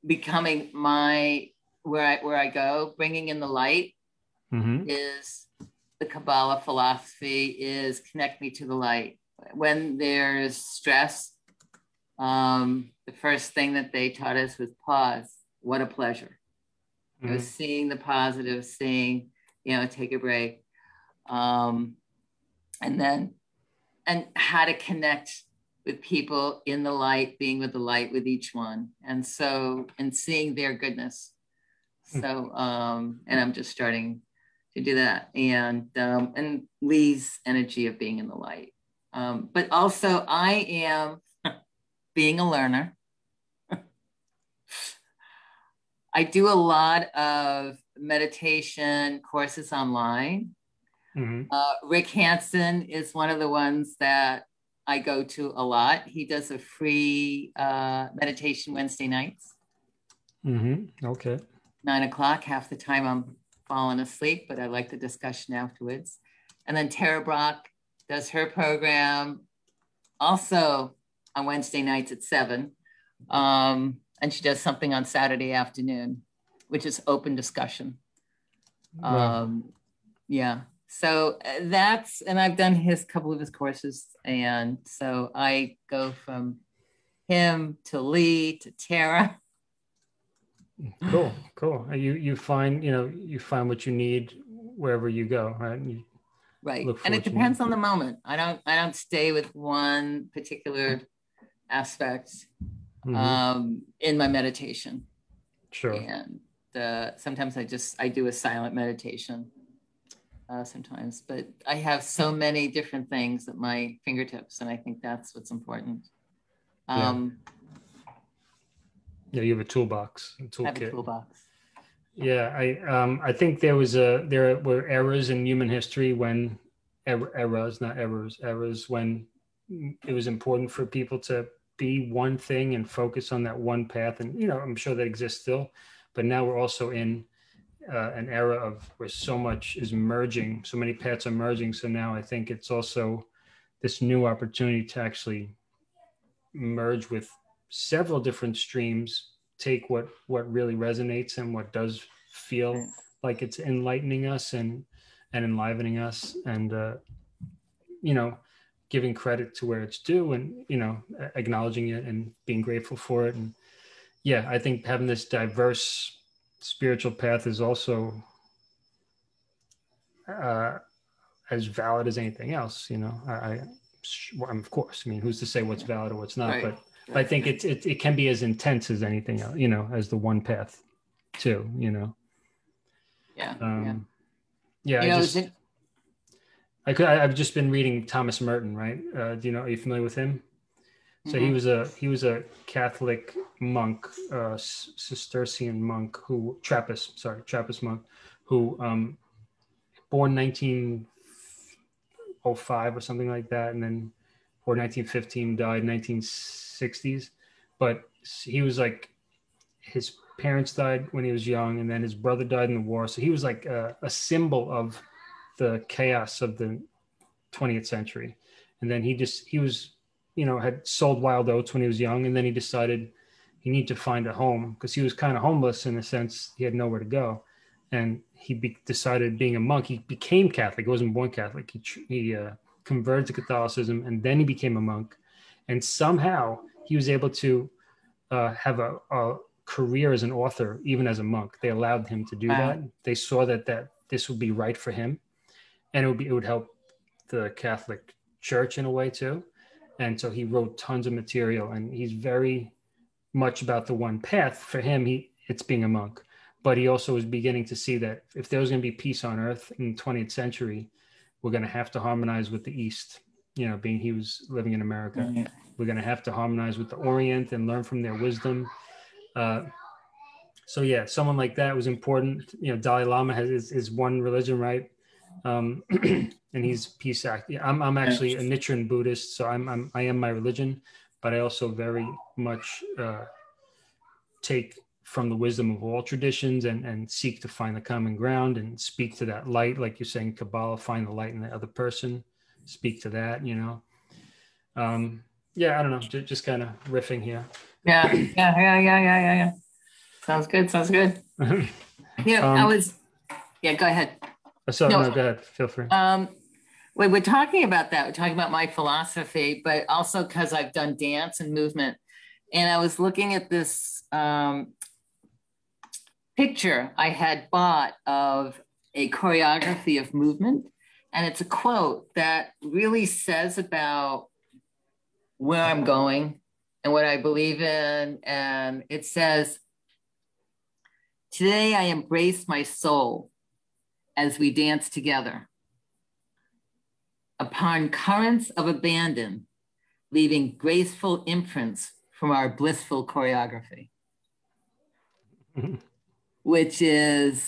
becoming my where i where i go bringing in the light mm-hmm. is the Kabbalah philosophy is connect me to the light. When there's stress, um, the first thing that they taught us was pause. What a pleasure. Mm-hmm. It was seeing the positive, seeing, you know, take a break. Um, and then, and how to connect with people in the light, being with the light with each one. And so, and seeing their goodness. Hmm. So, um, and I'm just starting to do that and um, and Lee's energy of being in the light. Um, but also, I am being a learner. I do a lot of meditation courses online. Mm-hmm. Uh, Rick Hanson is one of the ones that I go to a lot. He does a free uh, meditation Wednesday nights. Mm-hmm. Okay. Nine o'clock. Half the time I'm fallen asleep, but I like the discussion afterwards. And then Tara Brach does her program also on Wednesday nights at seven. Um, and she does something on Saturday afternoon, which is open discussion. Wow. Um, yeah. So uh, that's, and I've done his couple of his courses. And so I go from him to Lee to Tara cool cool. You you find you know you find what you need wherever you go right? You right. and it depends on the moment. I don't i don't stay with one particular aspect mm-hmm. um, in my meditation. Sure. And uh, sometimes i just i do a silent meditation uh, sometimes. But i have so many different things at my fingertips and i think that's what's important. Um, yeah Yeah, you have a toolbox, a toolkit. A toolbox. Yeah, I um, I think there was a there were errors in human history when er, errors, not errors, errors when it was important for people to be one thing and focus on that one path. And you know, I'm sure that exists still, but now we're also in uh, an era of where so much is merging, so many paths are merging. So now I think it's also this new opportunity to actually merge with several different streams take what what really resonates and what does feel like it's enlightening us and and enlivening us and uh you know giving credit to where it's due and you know acknowledging it and being grateful for it. And yeah i think having this diverse spiritual path is also uh as valid as anything else you know i, I of course i mean who's to say what's valid or what's not right. but I think it's it, it can be as intense as anything else, you know, as the one path too, you know. Yeah. Um, yeah. yeah I just, it... I could, I, have just been reading Thomas Merton, right? Uh, do you know, are you familiar with him? So mm-hmm. he was a, he was a Catholic monk, uh, Cistercian monk who, Trappist, sorry, Trappist monk who, um, born 1905 or something like that. And then, or 1915 died 1960s but he was like his parents died when he was young, and then his brother died in the war. So he was like a, a symbol of the chaos of the 20th century. And then he just he was, you know, had sold wild oats when he was young, and then he decided he needed to find a home because he was kind of homeless in a sense. He had nowhere to go, and he be, decided being a monk. He became Catholic. He wasn't born Catholic. He he uh, converted to Catholicism, and then he became a monk. And somehow he was able to uh, have a, a, career as an author, even as a monk. They allowed him to do wow. that. They saw that that this would be right for him, and it would be it would help the Catholic Church in a way too. And so he wrote tons of material, and he's very much about the one path. For him, he it's being a monk, but he also was beginning to see that if there was going to be peace on earth in the 20th century, we're going to have to harmonize with the East. You know, being he was living in America. Mm-hmm we're going to have to harmonize with the Orient and learn from their wisdom. Uh, so yeah, someone like that was important. You know, Dalai Lama has is, is one religion, right? Um, and he's peace act. Yeah, I'm I'm actually a Nichiren Buddhist, so I'm, I'm I am my religion, but I also very much uh, take from the wisdom of all traditions and and seek to find the common ground and speak to that light, like you're saying, Kabbalah, find the light in the other person, speak to that, you know. Um, yeah, I don't know, just, just kind of riffing here. Yeah, yeah, yeah, yeah, yeah, yeah, yeah. Sounds good. Sounds good. yeah, um, I was. Yeah, go ahead. Uh, sorry, no, no, go ahead. Feel free. Um, wait, we're talking about that. We're talking about my philosophy, but also because I've done dance and movement, and I was looking at this um, picture I had bought of a choreography of movement, and it's a quote that really says about where I'm going and what I believe in. And it says, Today I embrace my soul as we dance together. Upon currents of abandon, leaving graceful imprints from our blissful choreography, which is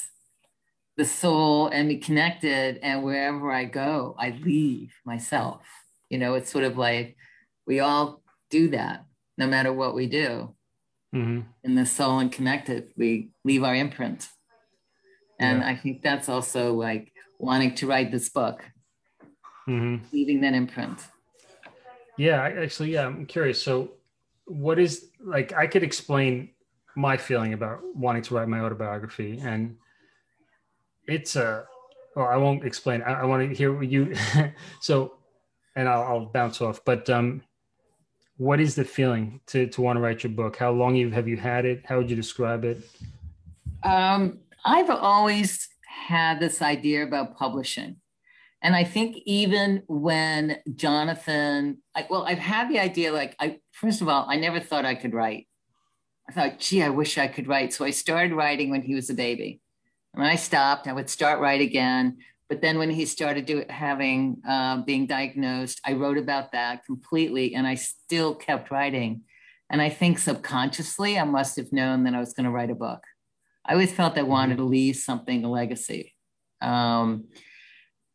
the soul and me connected. And wherever I go, I leave myself. You know, it's sort of like we all do that no matter what we do mm-hmm. in the soul and connected we leave our imprint and yeah. i think that's also like wanting to write this book mm-hmm. leaving that imprint yeah actually yeah i'm curious so what is like i could explain my feeling about wanting to write my autobiography and it's a well i won't explain i, I want to hear you so and I'll, I'll bounce off but um what is the feeling to, to want to write your book? How long have you had it? How would you describe it? Um, I've always had this idea about publishing. And I think even when Jonathan, I, well, I've had the idea like, I first of all, I never thought I could write. I thought, gee, I wish I could write. So I started writing when he was a baby. And when I stopped, I would start write again. But then when he started do, having uh, being diagnosed, I wrote about that completely, and I still kept writing. And I think subconsciously, I must have known that I was going to write a book. I always felt I wanted to leave something, a legacy. Um,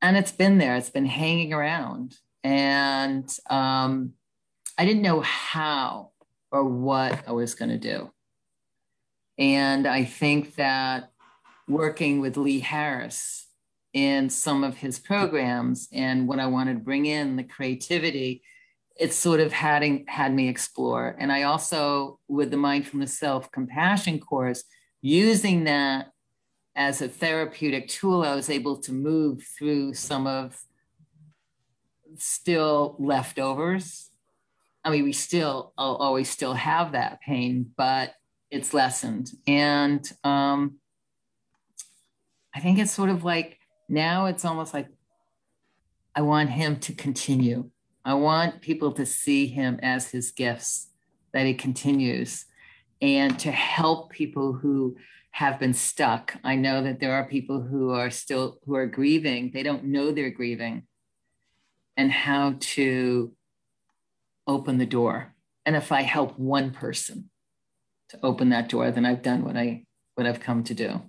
and it's been there, it's been hanging around. And um, I didn't know how or what I was going to do. And I think that working with Lee Harris in some of his programs and what I wanted to bring in the creativity, it sort of had, had me explore. And I also, with the mindfulness self compassion course, using that as a therapeutic tool, I was able to move through some of still leftovers. I mean, we still I'll always still have that pain, but it's lessened. And um, I think it's sort of like now it's almost like I want him to continue. I want people to see him as his gifts, that he continues, and to help people who have been stuck. I know that there are people who are still who are grieving. They don't know they're grieving and how to open the door. And if I help one person to open that door, then I've done what I what I've come to do.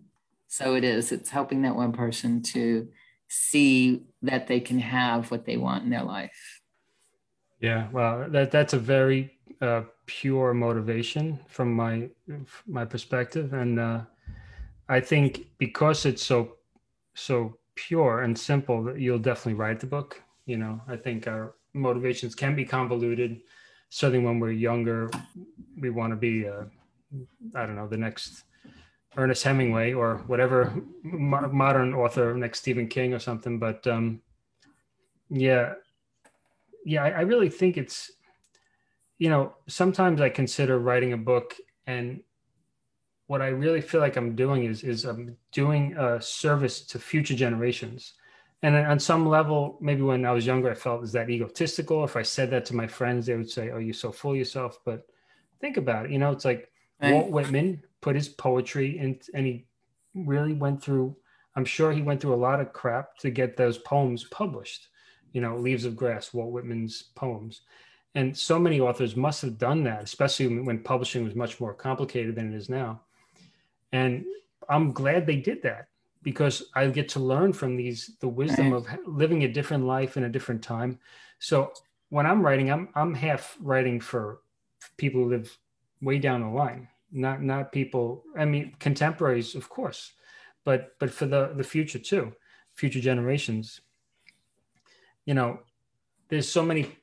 So it is. It's helping that one person to see that they can have what they want in their life. Yeah, well, that that's a very uh, pure motivation from my my perspective, and uh, I think because it's so so pure and simple that you'll definitely write the book. You know, I think our motivations can be convoluted. Certainly, when we're younger, we want to be, uh, I don't know, the next Ernest Hemingway or whatever mo- modern author, next Stephen King or something. But um, yeah, yeah, I, I really think it's, you know, sometimes I consider writing a book and what I really feel like I'm doing is is I'm doing a service to future generations. And on some level, maybe when I was younger, I felt is that egotistical. If I said that to my friends, they would say, "Oh, you're so full of yourself." But think about it. You know, it's like right. Walt Whitman put his poetry in, and he really went through. I'm sure he went through a lot of crap to get those poems published. You know, Leaves of Grass, Walt Whitman's poems. And so many authors must have done that, especially when publishing was much more complicated than it is now and i'm glad they did that because i get to learn from these the wisdom of living a different life in a different time. So when i'm writing i'm i'm half writing for people who live way down the line not not people i mean contemporaries of course but but for the the future too future generations. You know there's so many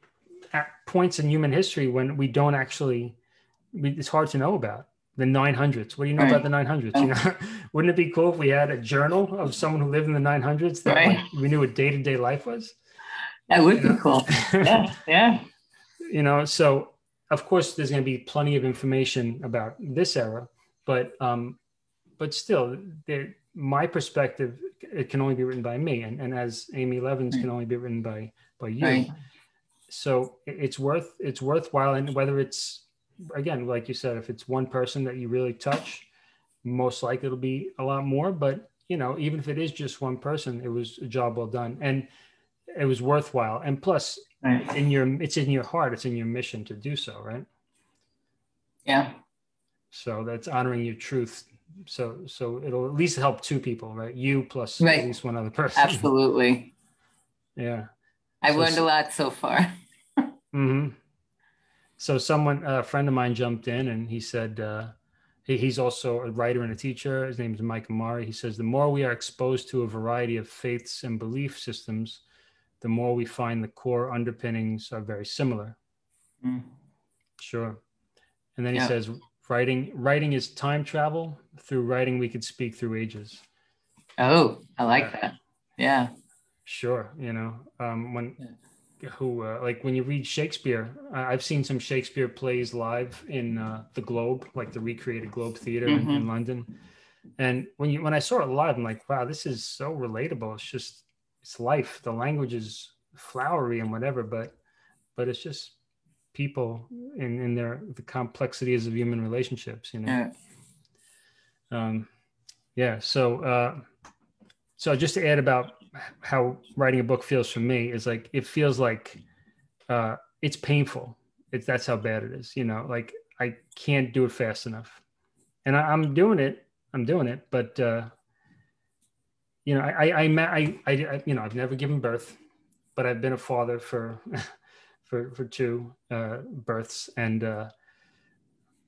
points in human history when we don't actually it's hard to know about the 900s. What do you know right. about the 900s? You know, wouldn't it be cool if we had a journal of someone who lived in the 900s that right. like, we knew what day to day life was? That would you be know? cool. yeah, yeah. You know, so of course there's going to be plenty of information about this era, but um, but still, my perspective it can only be written by me, and, and as Amy Levins right. can only be written by by you. So it's worth it's worthwhile, and whether it's again, like you said, if it's one person that you really touch, most likely it'll be a lot more. But you know, even if it is just one person, it was a job well done, and it was worthwhile. And plus, right. in your it's in your heart, it's in your mission to do so, right? Yeah. So that's honoring your truth. So so it'll at least help two people, right? You plus right. at least one other person. Absolutely. yeah. I've so, learned a lot so far. mm-hmm so someone a friend of mine jumped in and he said uh, he, he's also a writer and a teacher. His name is mike amari. He says the more we are exposed to a variety of faiths and belief systems the more we find the core underpinnings are very similar. Mm. sure. And then he says writing writing is time travel. Through writing we could speak through ages. Oh i like yeah. that. Yeah. Sure you know um, when yeah who uh, like when you read Shakespeare, I've seen some Shakespeare plays live in uh, the Globe, like the recreated Globe Theater mm-hmm. in, in, London. And when you when I saw it live, I'm like, wow, this is so relatable. It's just it's life. The language is flowery and whatever, but but it's just people in in their the complexities of human relationships. You know. Yeah. Um, yeah. So uh, so just to add about how writing a book feels for me is like it feels like uh, it's painful. It's that's how bad it is. You know, like I can't do it fast enough. And I, am doing it. I'm doing it, but uh, you know, I, I, I, I, I, you know, I've never given birth, but I've been a father for, for, for two uh, births, and uh,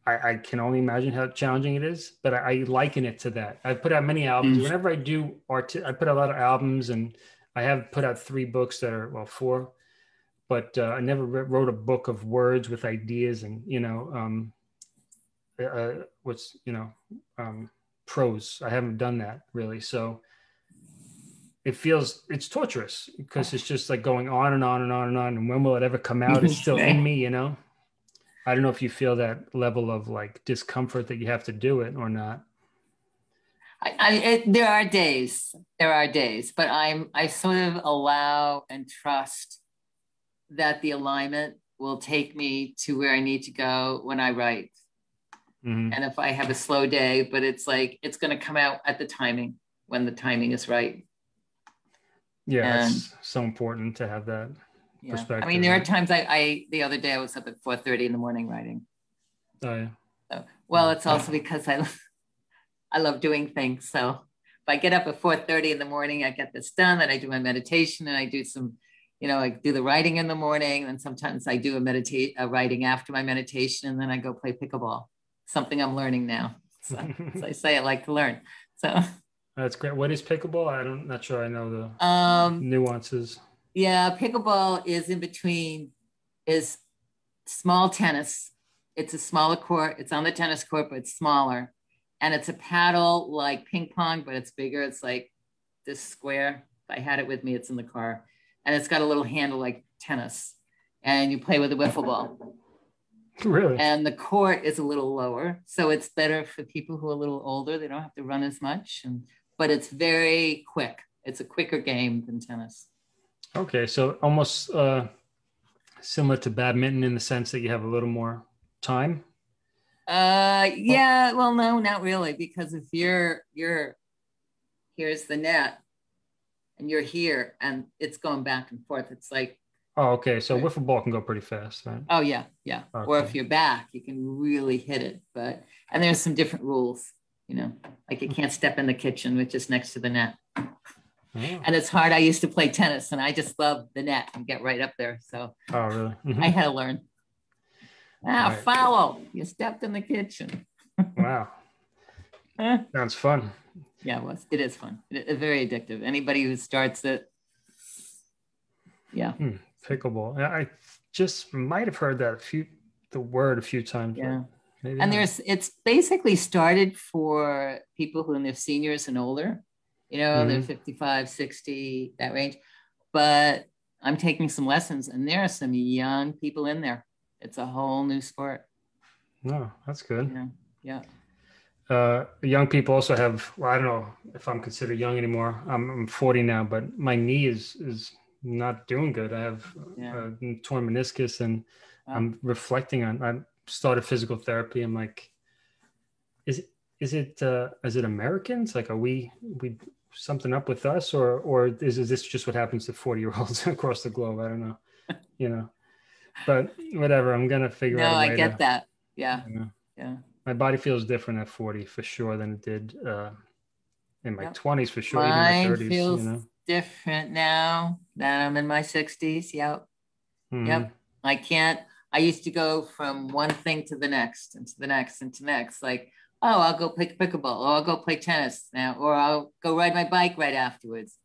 I, I can only imagine how challenging it is. But I, I liken it to that. I've put out many albums. Mm. Whenever I do art, I put out a lot of albums, and I have put out three books that are well, four but uh, I never wrote a book of words with ideas and you know um, uh, what's you know um, prose. I haven't done that really, so it feels it's torturous because it's just like going on and on and on and on. And when will it ever come out? It's still in me, you know. I don't know if you feel that level of like discomfort that you have to do it or not. I, I it, there are days, there are days, but I'm I sort of allow and trust that the alignment will take me to where I need to go when I write. Mm-hmm. And if I have a slow day, but it's like it's going to come out at the timing when the timing is right. Yeah, and, it's so important to have that yeah. perspective. I mean, there are times I, I the other day I was up at four thirty in the morning writing. Oh yeah. So, well, it's also because I I love doing things. So if I get up at four thirty in the morning, I get this done, and I do my meditation, and I do some you know, I do the writing in the morning, and sometimes I do a meditate, a writing after my meditation, and then I go play pickleball. Something I'm learning now. So, as I say, I like to learn. So that's great. What is pickleball? I don't, not sure I know the um, nuances. Yeah, pickleball is in between, is small tennis. It's a smaller court. It's on the tennis court, but it's smaller, and it's a paddle like ping pong, but it's bigger. It's like this square. If I had it with me, it's in the car and it's got a little handle like tennis, and you play with a wiffle ball. Really? And the court is a little lower, so it's better for people who are a little older. They don't have to run as much, and but it's very quick. It's a quicker game than tennis. Okay, so almost uh, similar to badminton in the sense that you have a little more time. Uh, yeah. Well, no, not really, because if you're you're here's the net, and you're here and it's going back and forth. It's like Oh, okay. So wiffle ball can go pretty fast, right? Oh yeah, yeah. Okay. Or if you're back, you can really hit it. But and there's some different rules, you know, like you can't step in the kitchen, which is next to the net. Oh. And it's hard. I used to play tennis, and I just love the net and get right up there. So oh, really? Mm-hmm. I had to learn. Ah, right. foul! You stepped in the kitchen. wow, sounds fun yeah, it was. It is fun. It, it's very addictive. Anybody who starts it, yeah. Hmm, pickleball. I just might have heard that a few, the word a few times. Yeah. and not. there's, it's basically started for people who are in their seniors and older. You know, mm-hmm. they're 55, 60, that range. But I'm taking some lessons, and there are some young people in there. It's a whole new sport. No, oh, that's good. Yeah. Yeah uh, young people also have well, i don't know if i'm considered young anymore i'm, I'm 40 now but my knee is is not doing good i have yeah. a torn meniscus and wow. i'm reflecting on i started physical therapy i'm like is is it uh is it americans like are we we something up with us or or is, is this just what happens to 40 year olds across the globe i don't know you know but whatever i'm gonna figure no, out i get to, that yeah you know. yeah my body feels different at 40 for sure than it did uh, in my yep. 20s for sure. Mine even my 30s, feels you know? different now that I'm in my 60s. Yep. Mm-hmm. Yep. I can't. I used to go from one thing to the next and to the next and to next. Like, oh, I'll go play pickleball, or I'll go play tennis now, or I'll go ride my bike right afterwards.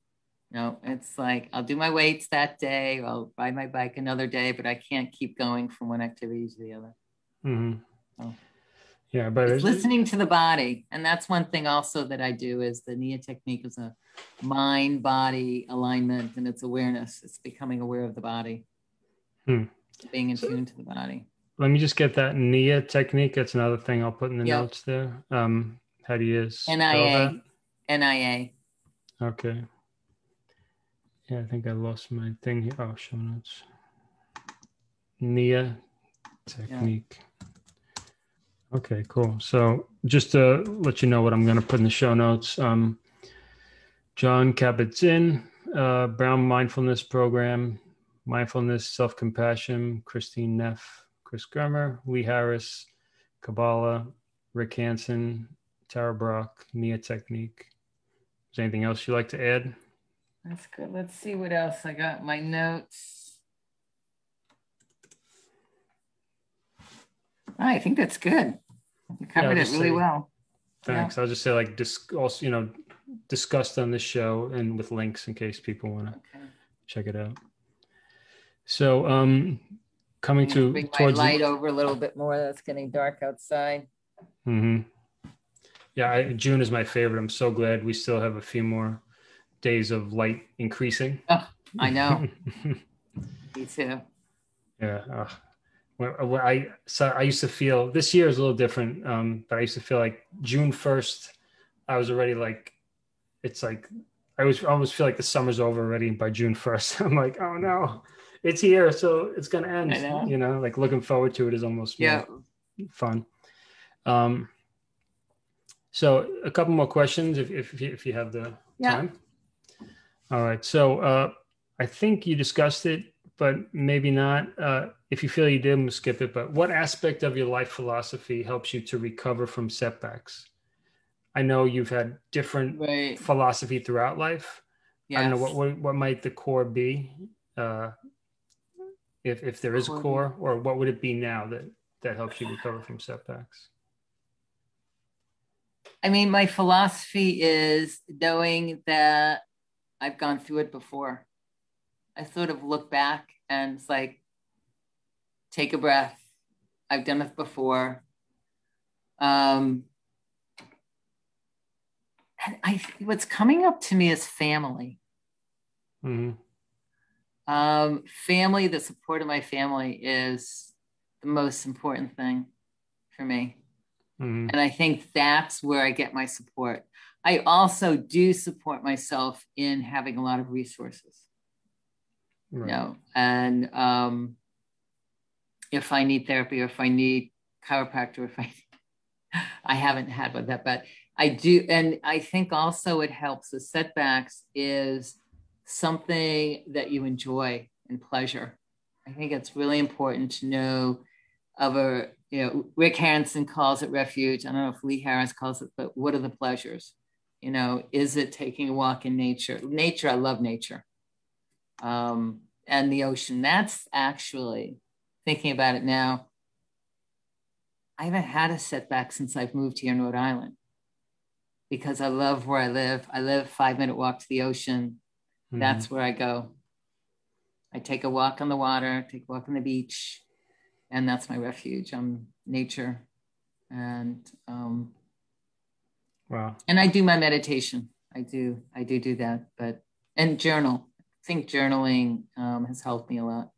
You know, it's like I'll do my weights that day, or I'll ride my bike another day, but I can't keep going from one activity to the other. Mm-hmm. So yeah but it's listening to the body and that's one thing also that i do is the nia technique is a mind body alignment and it's awareness it's becoming aware of the body hmm. being in so, tune to the body let me just get that nia technique. That's another thing i'll put in the yep. notes there. Um how do you spell nia nia okay. Yeah i think i lost my thing here. Oh show notes. Nia technique. Yeah. Okay, cool. So just to let you know what I'm going to put in the show notes, um, Jon Kabat-Zinn, uh, Brown Mindfulness Program, Mindfulness, Self Compassion, Christine Neff, Chris Germer, Lee Harris, Kabbalah, Rick Hanson, Tara Brach, Nia Technique. Is there anything else you'd like to add? That's good. Let's see what else I got. My notes. I think that's good. You covered yeah, it really say, well. Thanks. Yeah. I'll just say like dis- also, you know, discussed on this show and with links in case people want to okay. check it out. So um coming to bring towards my light over a little bit more. That's getting dark outside. Mm-hmm. Yeah, I, June is my favorite. I'm so glad we still have a few more days of light increasing. Oh, I know. Me too. Yeah. Uh, when, I so I used to feel this year is a little different, um, but I used to feel like June first, I was already like, it's like I was almost feel like the summer's over already by June first. I'm like, oh no, it's here, so it's gonna end. Know. You know, like looking forward to it is almost yeah fun. Um, so a couple more questions if if if you have the yeah. time. All right. So uh, I think you discussed it, but maybe not. Uh, if you feel you did, we'll skip it. But what aspect of your life philosophy helps you to recover from setbacks? I know you've had different right. philosophy throughout life. Yes. I don't know what, what what might the core be, uh, if if there is a core, or what would it be now that that helps you recover from setbacks? I mean, my philosophy is knowing that I've gone through it before. I sort of look back and it's like, take a breath. I've done it before. Um, and I, what's coming up to me is family. Mm-hmm. Um, family, the support of my family is the most important thing for me. Mm-hmm. And I think that's where I get my support. I also do support myself in having a lot of resources. Right. You know, and um, if I need therapy or if I need chiropractor, if I I haven't had one that, but I do, and I think also it helps. The setbacks is something that you enjoy and pleasure. I think it's really important to know of a you know, Rick Hanson calls it refuge. I don't know if Lee Harris calls it, but what are the pleasures? You know, is it taking a walk in nature? Nature, I love nature. Um, and the ocean. That's actually thinking about it now. I haven't had a setback since I've moved here in Rhode Island because I love where I live. I live five minute walk to the ocean. Mm-hmm. That's where I go. I take a walk on the water, take a walk on the beach, and that's my refuge. I'm nature, and um, wow. And I do my meditation. I do. I do do that. But and journal. I think journaling um, has helped me a lot.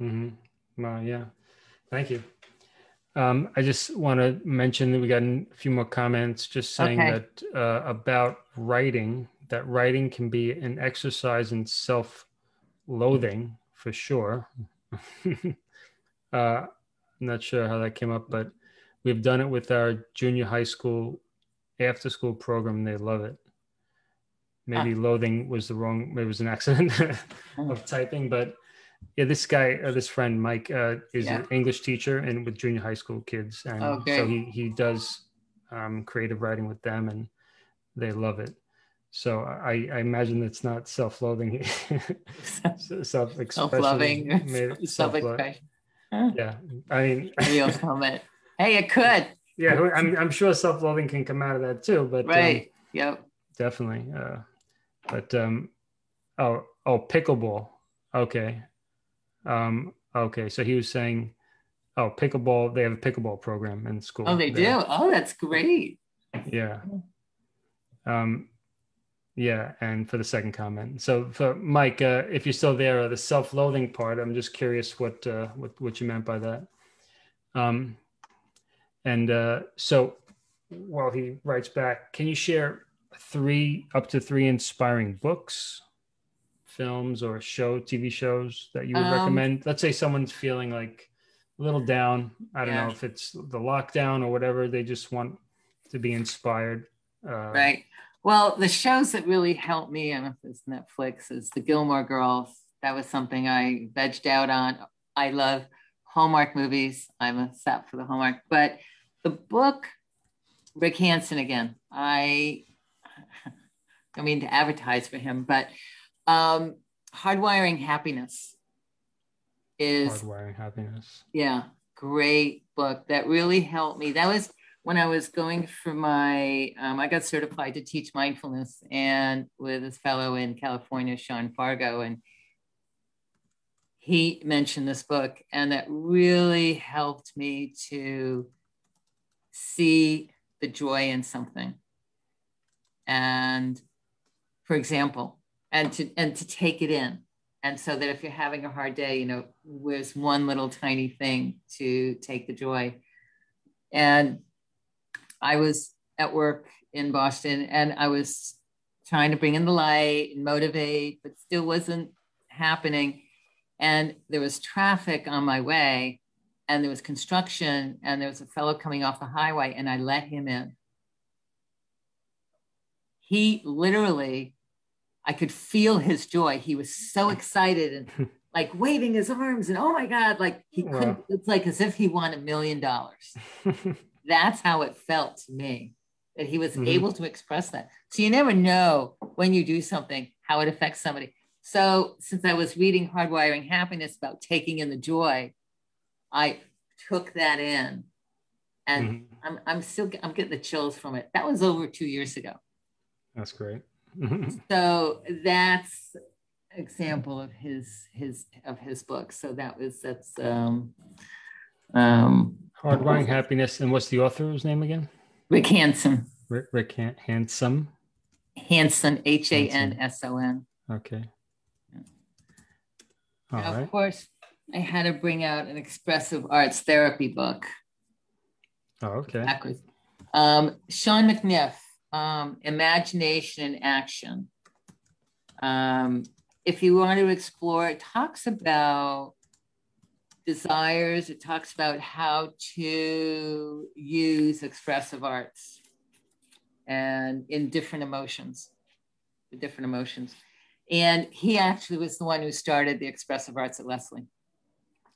Mm-hmm. Wow. Yeah. Thank you. Um, I just want to mention that we got a few more comments just saying okay. that uh, about writing, that writing can be an exercise in self loathing for sure. Uh, I'm not sure how that came up, but we've done it with our junior high school after school program. They love it. Maybe ah. loathing was the wrong, maybe it was an accident of typing, but yeah, this guy, uh, this friend, Mike, uh, is yeah. an English teacher and with junior high school kids. And okay. so he, he does um, creative writing with them and they love it. So I, I imagine it's not self-loathing, self-expression. Self-loving, self-expression. Yeah, I mean, real comment. Hey, it could. Yeah, I'm, I'm sure self-loathing can come out of that too. But um, right, um, yep, definitely. Uh, but um, oh, oh, pickleball. Okay, um, okay. So he was saying, oh, pickleball. They have a pickleball program in school. Oh, they there. do. Oh, that's great. Yeah. Um, yeah, and for the second comment. So for Mike, uh, if you're still there, uh, the self-loathing part, I'm just curious what uh, what what you meant by that. Um, and uh, so while he writes back, can you share three up to three inspiring books, films, or show TV shows that you would um, recommend? Let's say someone's feeling like a little down. I don't yeah. know if it's the lockdown or whatever. They just want to be inspired. Uh, right. Well, the shows that really helped me, I don't know if it's Netflix, is the Gilmore Girls. That was something I vegged out on. I love Hallmark movies. I'm a sap for the Hallmark, but the book, Rick Hanson again. I don't mean to advertise for him, but um, Hardwiring Happiness is Hardwiring Happiness. Yeah, great book that really helped me. That was when I was going for my, um, I got certified to teach mindfulness and with this fellow in California, Sean Fargo, and he mentioned this book, and that really helped me to see the joy in something. And for example, and to and to take it in. And so that if you're having a hard day, you know, there's one little tiny thing to take the joy. And I was at work in Boston and I was trying to bring in the light and motivate, but still wasn't happening. And there was traffic on my way, and there was construction, and there was a fellow coming off the highway, and I let him in. He literally, I could feel his joy. He was so excited and like waving his arms, and oh my God, like he couldn't, it's like as if he won a million dollars. that's how it felt to me that he was mm-hmm. able to express that. So you never know when you do something how it affects somebody. So since I was reading Hardwiring Happiness about taking in the joy, I took that in, and mm-hmm. I'm I'm still I'm getting the chills from it. That was over two years ago. That's great. so that's example of his his of his book. So that was that's um um Hardwiring Happiness. And what's the author's name again? Rick Hanson. Rick, Rick Han- Hanson. Hanson, H A N S O N. Okay. All now, right. Of course, I had to bring out an expressive arts therapy book. Oh, okay. Backwards. Um, Shaun McNiff, um, Imagination in Action. Um, if you want to explore, it talks about desires. It talks about how to use expressive arts and in different emotions, the different emotions. And he actually was the one who started the expressive arts at Lesley.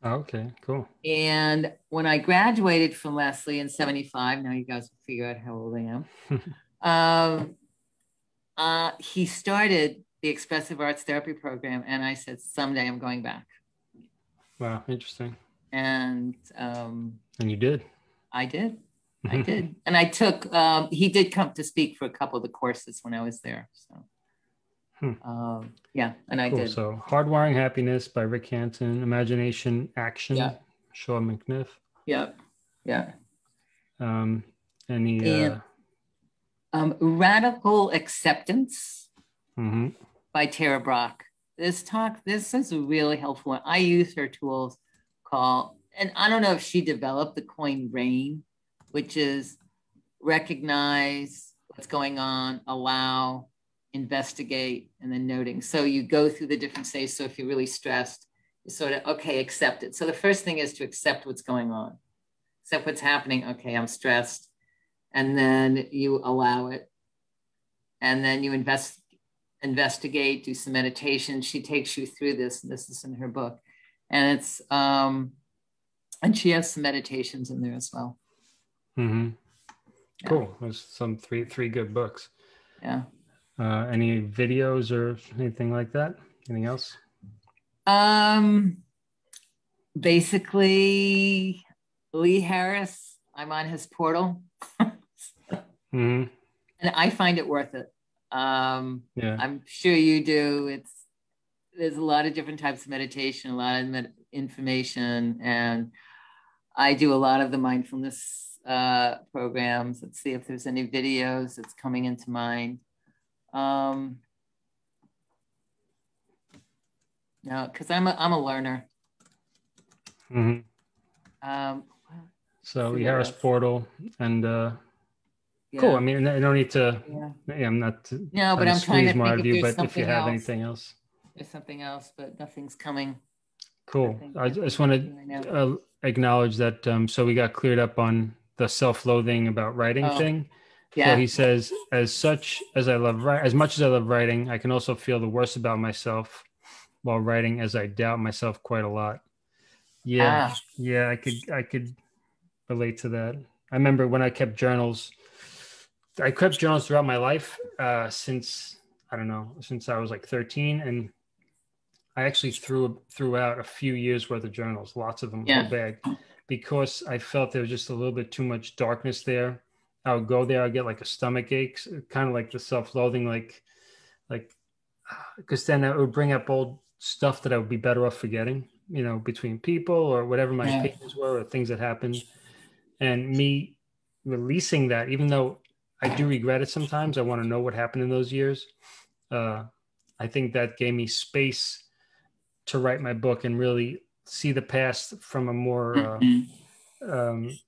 Oh, okay, cool. And when I graduated from Lesley in 75, now you guys will figure out how old I am. um, uh, he started the expressive arts therapy program. And I said, someday I'm going back. Wow, interesting. And um, and you did. I did. I did. And I took. Um, he did come to speak for a couple of the courses when I was there. So. Hmm. Um, yeah, and I cool. did. So, Hardwiring Happiness by Rick Hanson, Imagination Action, yeah. Shaun McNiff. Yeah, yeah. Um, any and, uh, um, Radical Acceptance mm-hmm. by Tara Brach this talk, this is a really helpful one. I use her tools called, and I don't know if she developed the coin RAIN, which is recognize what's going on, allow, investigate, and then noting. So you go through the different stages. So if you're really stressed, you sort of, okay, accept it. So the first thing is to accept what's going on, accept what's happening. Okay, I'm stressed. And then you allow it. And then you invest, investigate, do some meditation. She takes you through this. And this is in her book. And it's, um, and she has some meditations in there as well. Mm-hmm. Yeah. Cool. There's some three, three good books. Yeah. Uh, any videos or anything like that? Anything else? Um, basically, Lee Harris. I'm on his portal, mm-hmm. and I find it worth it. Um, yeah. I'm sure you do. It's there's a lot of different types of meditation, a lot of med- information, and I do a lot of the mindfulness uh, programs. Let's see if there's any videos that's coming into mind. Um, no, because I'm a I'm a learner. Mm-hmm. Um, so we have a portal and uh, yeah. Cool. I mean, I don't need to. Yeah. yeah I'm not. No, but I'm trying to think if you, but if you have else, anything else, there's something else, but nothing's coming. Cool. I, I just want to uh, acknowledge that. Um, so we got cleared up on the self-loathing about writing oh. thing. Yeah. So he says, as such as I love as much as I love writing, I can also feel the worst about myself while writing, as I doubt myself quite a lot. Yeah, Ah. yeah, I could I could relate to that. I remember when I kept journals. I kept journals throughout my life uh, since I don't know since I was like 13, and I actually threw threw out a few years worth of journals, lots of them, Yeah. bag, because I felt there was just a little bit too much darkness there. I would go there, I'd get like a stomach ache, kind of like the self-loathing, like like because then it would bring up old stuff that I would be better off forgetting, you know, between people or whatever my Yeah. opinions were or things that happened. And me releasing that, even though I do regret it sometimes, I want to know what happened in those years. Uh, I think that gave me space to write my book and really see the past from a more uh, Mhm. um,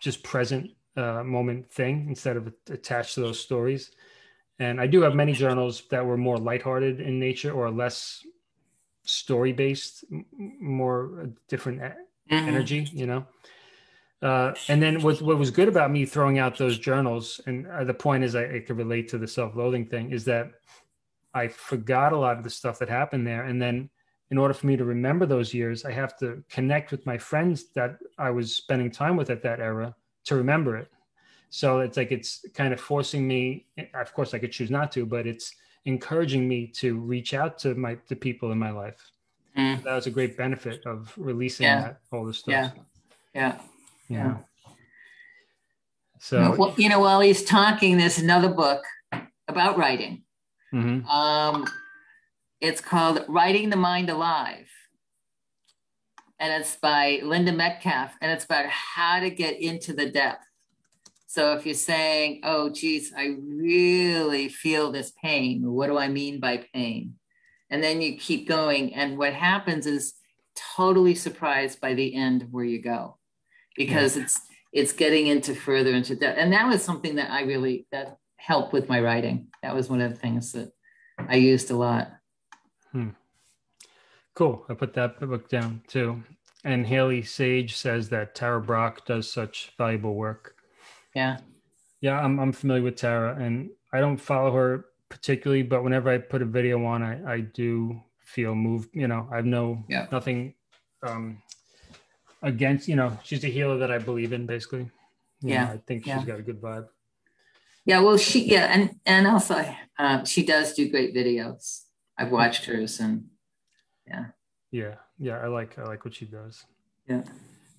just present uh, moment thing instead of attached to those stories. And I do have many journals that were more lighthearted in nature or less story based, more uh, different Mhm. energy, you know. Uh, and then what what was good about me throwing out those journals, and uh, the point is, I, I could relate to the self loathing thing, is that I forgot a lot of the stuff that happened there, and then in order for me to remember those years, I have to connect with my friends that I was spending time with at that era to remember it. So it's like it's kind of forcing me. Of course, I could choose not to, but it's encouraging me to reach out to my the people in my life. Mhm. That was a great benefit of releasing Yeah. that all this stuff. Yeah. Yeah. You yeah. So well, you know, while he's talking, there's another book about writing. mhm. Um, it's called Writing the Mind Alive. And it's by Linda Metcalf. And it's about how to get into the depth. So if you're saying, oh, geez, I really feel this pain, what do I mean by pain? And then you keep going. And what happens is totally surprised by the end where you go because it's it's getting into further into that. And that was something that I really that helped with my writing. That was one of the things that I used a lot. Hmm. cool. I put that book down too. And Haley Sage says that Tara Brach does such valuable work. Yeah. Yeah, I'm I'm familiar with Tara, and I don't follow her particularly, but whenever I put a video on, I I do feel moved. You know, I have no Yeah. nothing um against. You know, she's a healer that I believe in, basically. You Yeah, know, I think yeah. she's got a good vibe. Yeah. Well, she, yeah. And, and also, um, she does do great videos. I've watched hers and Yeah, yeah, Yeah. I like I like what she does. yeah.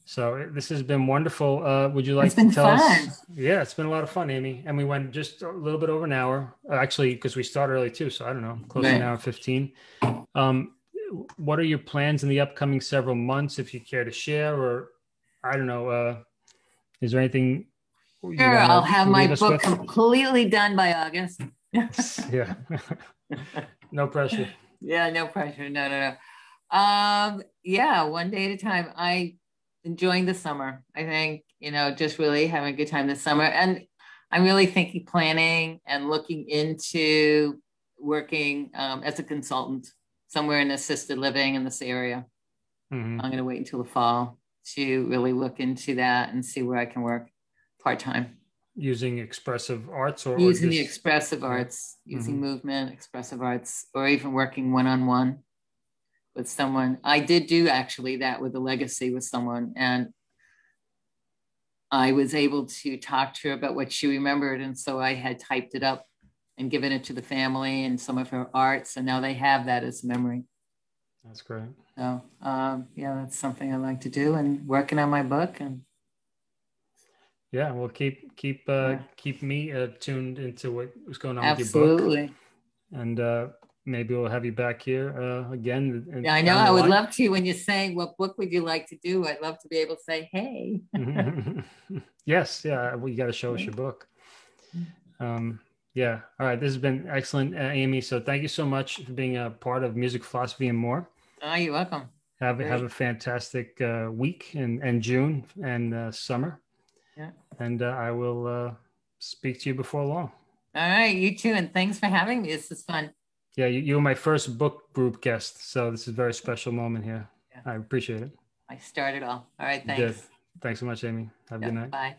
So uh, this has been wonderful. Uh, would you like It's to tell fun. us? Yeah, it's been a lot of fun, Amy. And we went just a little bit over an hour, uh, actually, because we started early too. So I don't know, close to an hour fifteen. Um, what are your plans in the upcoming several months, if you care to share, or I don't know, uh, is there anything? Sure. I'll have my book with? completely done by August. yeah, no pressure. Yeah, no pressure. No, no, no. Um, yeah, one day at a time. I enjoying the summer. I think, you know, just really having a good time this summer. And I'm really thinking planning and looking into working um, as a consultant somewhere in assisted living in this area. Mhm. I'm going to wait until the fall to really look into that and see where I can work part time. Using expressive arts or, or Using the expressive arts, using Mhm. movement, expressive arts, or even working one on one with someone. I did do actually that with a legacy with someone, and I was able to talk to her about what she remembered. And so I had typed it up and given it to the family and some of her arts, and now they have that as memory. That's great. So um, yeah, that's something I like to do, and working on my book and Yeah, well, keep keep uh, Yeah. keep me uh, tuned into what was going on with your book. absolutely. and uh, maybe we'll have you back here uh, again. Yeah, I know. I would line. love to. When you're saying what book would you like to do, I'd love to be able to say, "Hey, yes, yeah. Well, you got to show us your book. Um, yeah. All right. This has been excellent, uh, Amy. So thank you so much for being a part of Music Philosophy and more. oh, you're welcome." Have Great. have a fantastic uh, week and and June and uh, summer. Yeah. And uh, I will uh, speak to you before long. All right, you too, and thanks for having me. This is fun. Yeah, you, you were my first book group guest, so this is a very special moment here. Yeah. I appreciate it. I started all. All right, thanks. Thanks so much, Amy. Have a Yeah, good night. Bye.